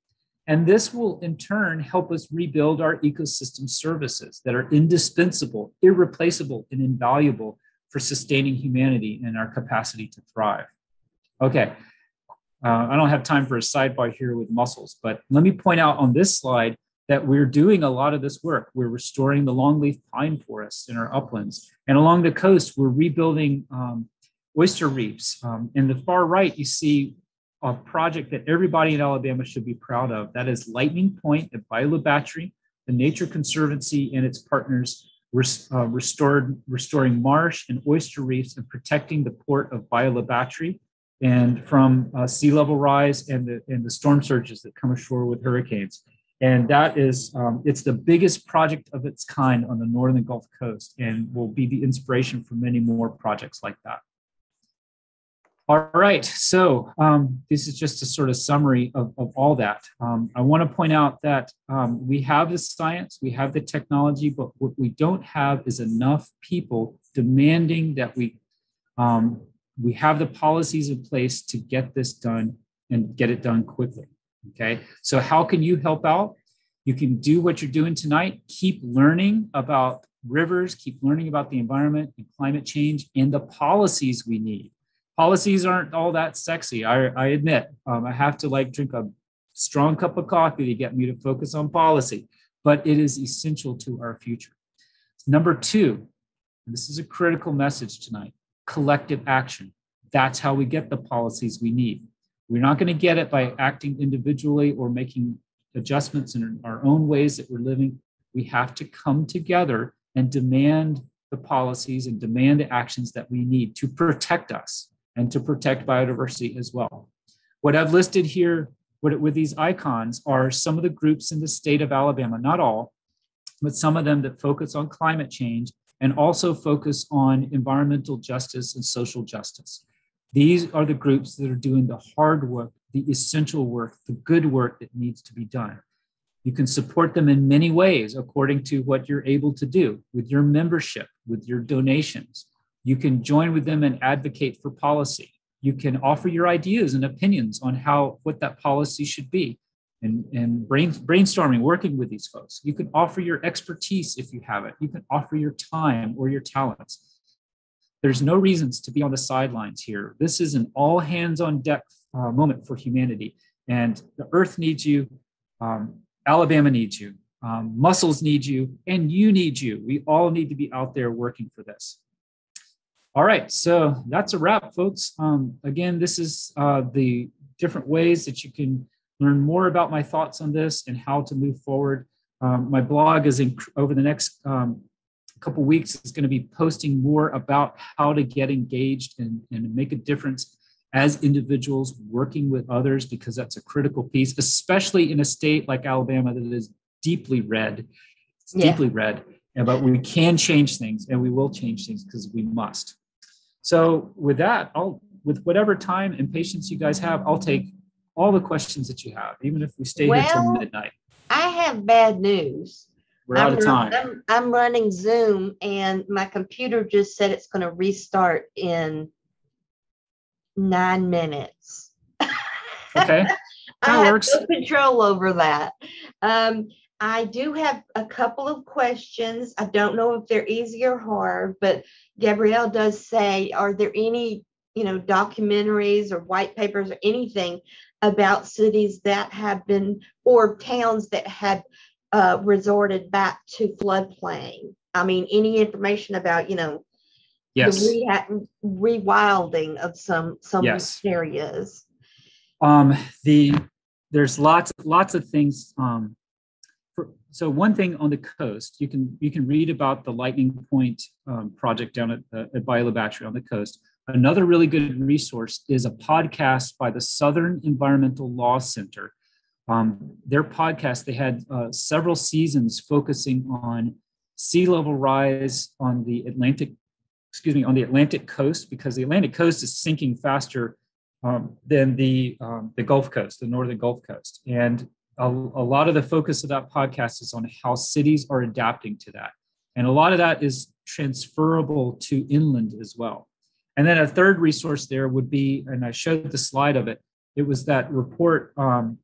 And this will in turn help us rebuild our ecosystem services that are indispensable, irreplaceable, and invaluable for sustaining humanity and our capacity to thrive. Okay, uh, I don't have time for a sidebar here with mussels, but let me point out on this slide that we're doing a lot of this work. We're restoring the longleaf pine forests in our uplands. And along the coast, we're rebuilding um, oyster reefs. Um, in the far right, you see a project that everybody in Alabama should be proud of. That is Lightning Point at Bayou La Batre, the Nature Conservancy and its partners uh, restored, restoring marsh and oyster reefs and protecting the port of Bayou La Batre and from uh, sea level rise and the, and the storm surges that come ashore with hurricanes. And that is, um, it's the biggest project of its kind on the northern Gulf Coast and will be the inspiration for many more projects like that. All right, so um, this is just a sort of summary of, of all that. Um, I want to point out that um, we have the science, we have the technology, but what we don't have is enough people demanding that we um, we have the policies in place to get this done and get it done quickly. Okay, so how can you help out? You can do what you're doing tonight. Keep learning about rivers, keep learning about the environment and climate change and the policies we need. Policies aren't all that sexy. I, I admit, um, I have to like drink a strong cup of coffee to get me to focus on policy, but it is essential to our future. Number two, this is a critical message tonight collective action. That's how we get the policies we need. We're not going to get it by acting individually or making adjustments in our own ways that we're living. We have to come together and demand the policies and demand the actions that we need to protect us and to protect biodiversity as well. What I've listed here with these icons are some of the groups in the state of Alabama, not all, but some of them that focus on climate change and also focus on environmental justice and social justice. These are the groups that are doing the hard work, the essential work, the good work that needs to be done. You can support them in many ways according to what you're able to do with your membership, with your donations. You can join with them and advocate for policy. You can offer your ideas and opinions on how what that policy should be and, and brain, brainstorming, working with these folks. You can offer your expertise if you have it. You can offer your time or your talents. There's no reasons to be on the sidelines here. This is an all hands on deck uh, moment for humanity. And the earth needs you. Um, Alabama needs you. Um, mussels need you. And you need you. We all need to be out there working for this. All right, so that's a wrap, folks. Um, again, this is uh, the different ways that you can learn more about my thoughts on this and how to move forward. Um, my blog is in, over the next um, couple weeks is going to be posting more about how to get engaged and, and make a difference as individuals working with others because that's a critical piece, especially in a state like Alabama that is deeply red. It's yeah. deeply red, but we can change things and we will change things because we must. So with that, I'll with whatever time and patience you guys have, I'll take all the questions that you have, even if we stay well, here till midnight. I have bad news. We're I'm, out of time. I'm, I'm running Zoom and my computer just said it's going to restart in nine minutes. Okay. I have works. no control over that. Um, I do have a couple of questions. I don't know if they're easy or hard, but Gabrielle does say, are there any, you know, documentaries or white papers or anything about cities that have been, or towns that have uh, resorted back to floodplain? I mean, any information about, you know, Yes. the reha- rewilding of some, some Yes. areas? Um, the, there's lots, lots of things. Um, so one thing on the coast, you can, you can read about the Lightning Point um, project down at, uh, at Bayou La Batre on the coast. Another really good resource is a podcast by the Southern Environmental Law Center. Um, their podcast, they had uh, several seasons focusing on sea level rise on the Atlantic, excuse me, on the Atlantic coast, because the Atlantic coast is sinking faster um, than the um, the Gulf Coast, the northern Gulf Coast, and a, a lot of the focus of that podcast is on how cities are adapting to that, and a lot of that is transferable to inland as well. And then a third resource there would be, and I showed the slide of it. It was that report um,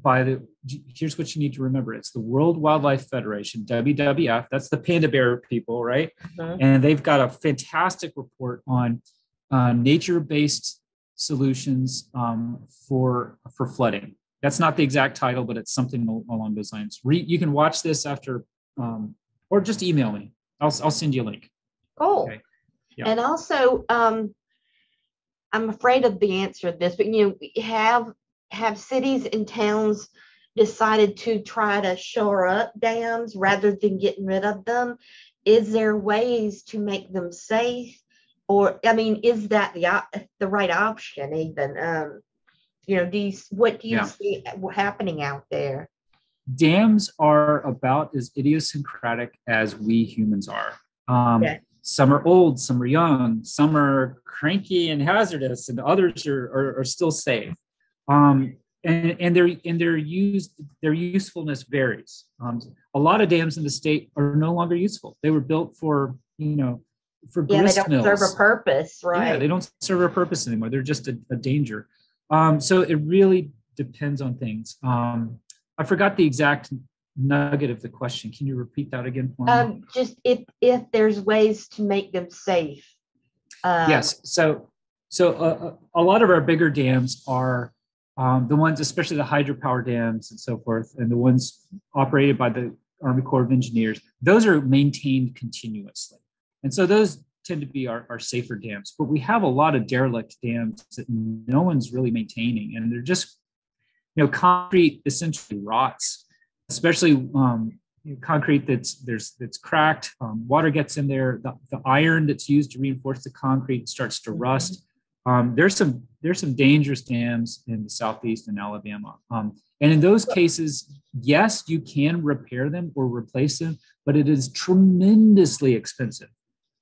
by the. Here's what you need to remember: it's the World Wildlife Federation (WWF). That's the panda bear people, right? Mhm. And they've got a fantastic report on uh, nature-based solutions um, for for flooding. That's not the exact title, but it's something along those lines. Re, you can watch this after, um, or just email me. I'll I'll send you a link. Cool. Okay. Yeah. And also, um, I'm afraid of the answer to this, but you know, have, have cities and towns decided to try to shore up dams rather than getting rid of them? Is there ways to make them safe? Or, I mean, is that the, the right option even? Um, you know, do you, what do you Yeah. see happening out there? Dams are about as idiosyncratic as we humans are. Um, Okay. Some are old, some are young, some are cranky and hazardous, and others are, are, are still safe. Um, and, and their and their used their usefulness varies. Um, a lot of dams in the state are no longer useful. They were built for you know for Yeah, they don't mills. serve a purpose, right? Yeah, they don't serve a purpose anymore. They're just a, a danger. Um, so it really depends on things. Um, I forgot the exact nugget of the question. Can you repeat that again for me? Um, just if, if there's ways to make them safe. Um, yes. So so uh, a lot of our bigger dams are um, the ones, especially the hydropower dams and so forth, and the ones operated by the Army Corps of Engineers. Those are maintained continuously, and so those tend to be our, our safer dams. But we have a lot of derelict dams that no one's really maintaining, and they're just you know concrete essentially rots, especially um, you know, concrete that's there's that's cracked. Um, water gets in there. The, the iron that's used to reinforce the concrete starts to rust. Um, there's some there's some dangerous dams in the southeast in Alabama, um, and in those cases, yes, you can repair them or replace them, but it is tremendously expensive.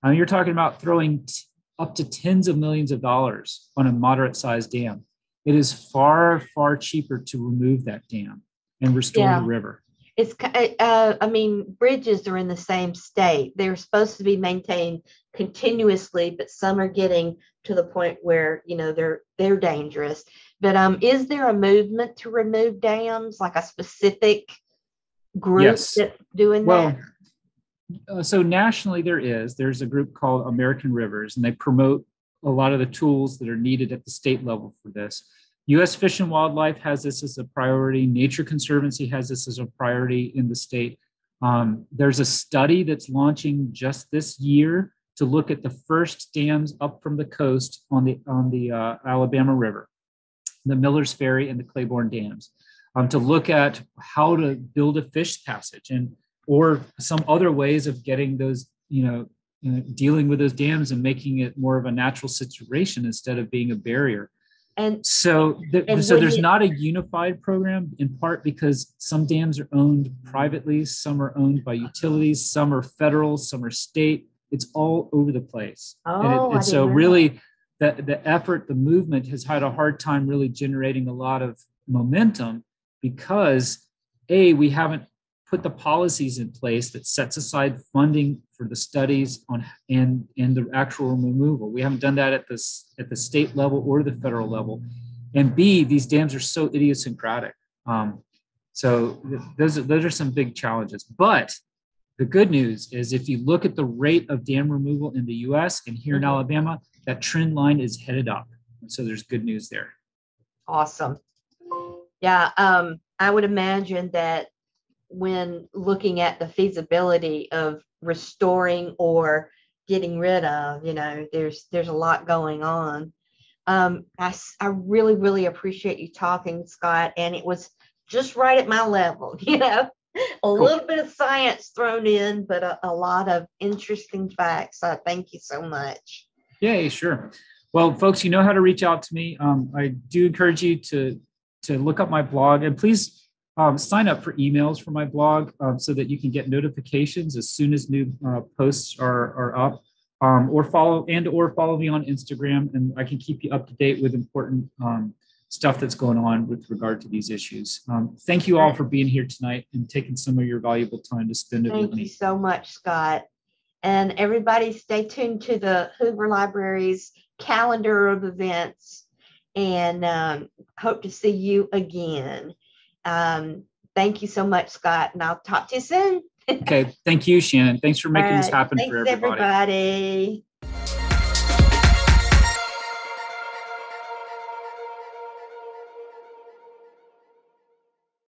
Uh, you're talking about throwing t- up to tens of millions of dollars on a moderate sized dam. It is far far cheaper to remove that dam and restore Yeah. the river. It's, uh, I mean, bridges are in the same state. They're supposed to be maintained continuously, but some are getting to the point where, you know, they're, they're dangerous. But, um, is there a movement to remove dams, like a specific group Yes. that's doing Well, that? Uh, so nationally there is. There's a group called American Rivers, and they promote a lot of the tools that are needed at the state level for this. U.S. Fish and Wildlife has this as a priority. Nature Conservancy has this as a priority in the state. Um, there's a study that's launching just this year to look at the first dams up from the coast on the on the uh, Alabama River, the Miller's Ferry and the Claiborne dams, um, to look at how to build a fish passage and or some other ways of getting those, you know, dealing with those dams and making it more of a natural situation instead of being a barrier. And, So, th- And so there's you- not a unified program in part because some dams are owned privately, some are owned by utilities, some are federal, some are state. It's all over the place. And, it- Oh, and so really the, the effort, the movement has had a hard time really generating a lot of momentum because A, we haven't put the policies in place that sets aside funding for the studies on and and the actual removal. We haven't done that at this at the state level or the federal level. And B, these dams are so idiosyncratic. Um, so th- those are, those are some big challenges. But the good news is if you look at the rate of dam removal in the US and here in Mhm. Alabama, that trend line is headed up. And so there's good news there. Awesome. Yeah, um, I would imagine that when looking at the feasibility of restoring or getting rid of, you know, there's there's a lot going on. Um, I, s- I really, really appreciate you talking, Scot, and it was just right at my level, you know. A little bit of science thrown in, but a, a lot of interesting facts. So thank you so much. Yay, sure. Well, folks, you know how to reach out to me. Um, I do encourage you to to look up my blog and please um, sign up for emails for my blog um, so that you can get notifications as soon as new uh, posts are are up. Um, or follow and or follow me on Instagram, and I can keep you up to date with important um, stuff that's going on with regard to these issues. Um, thank you all for being here tonight and taking some of your valuable time to spend it with Thank you me. so much, Scot. And everybody stay tuned to the Hoover Library's calendar of events and um, hope to see you again. Um, thank you so much, Scot, and I'll talk to you soon. Okay, thank you, Shannon. Thanks for making this happen Thanks, for everybody. everybody.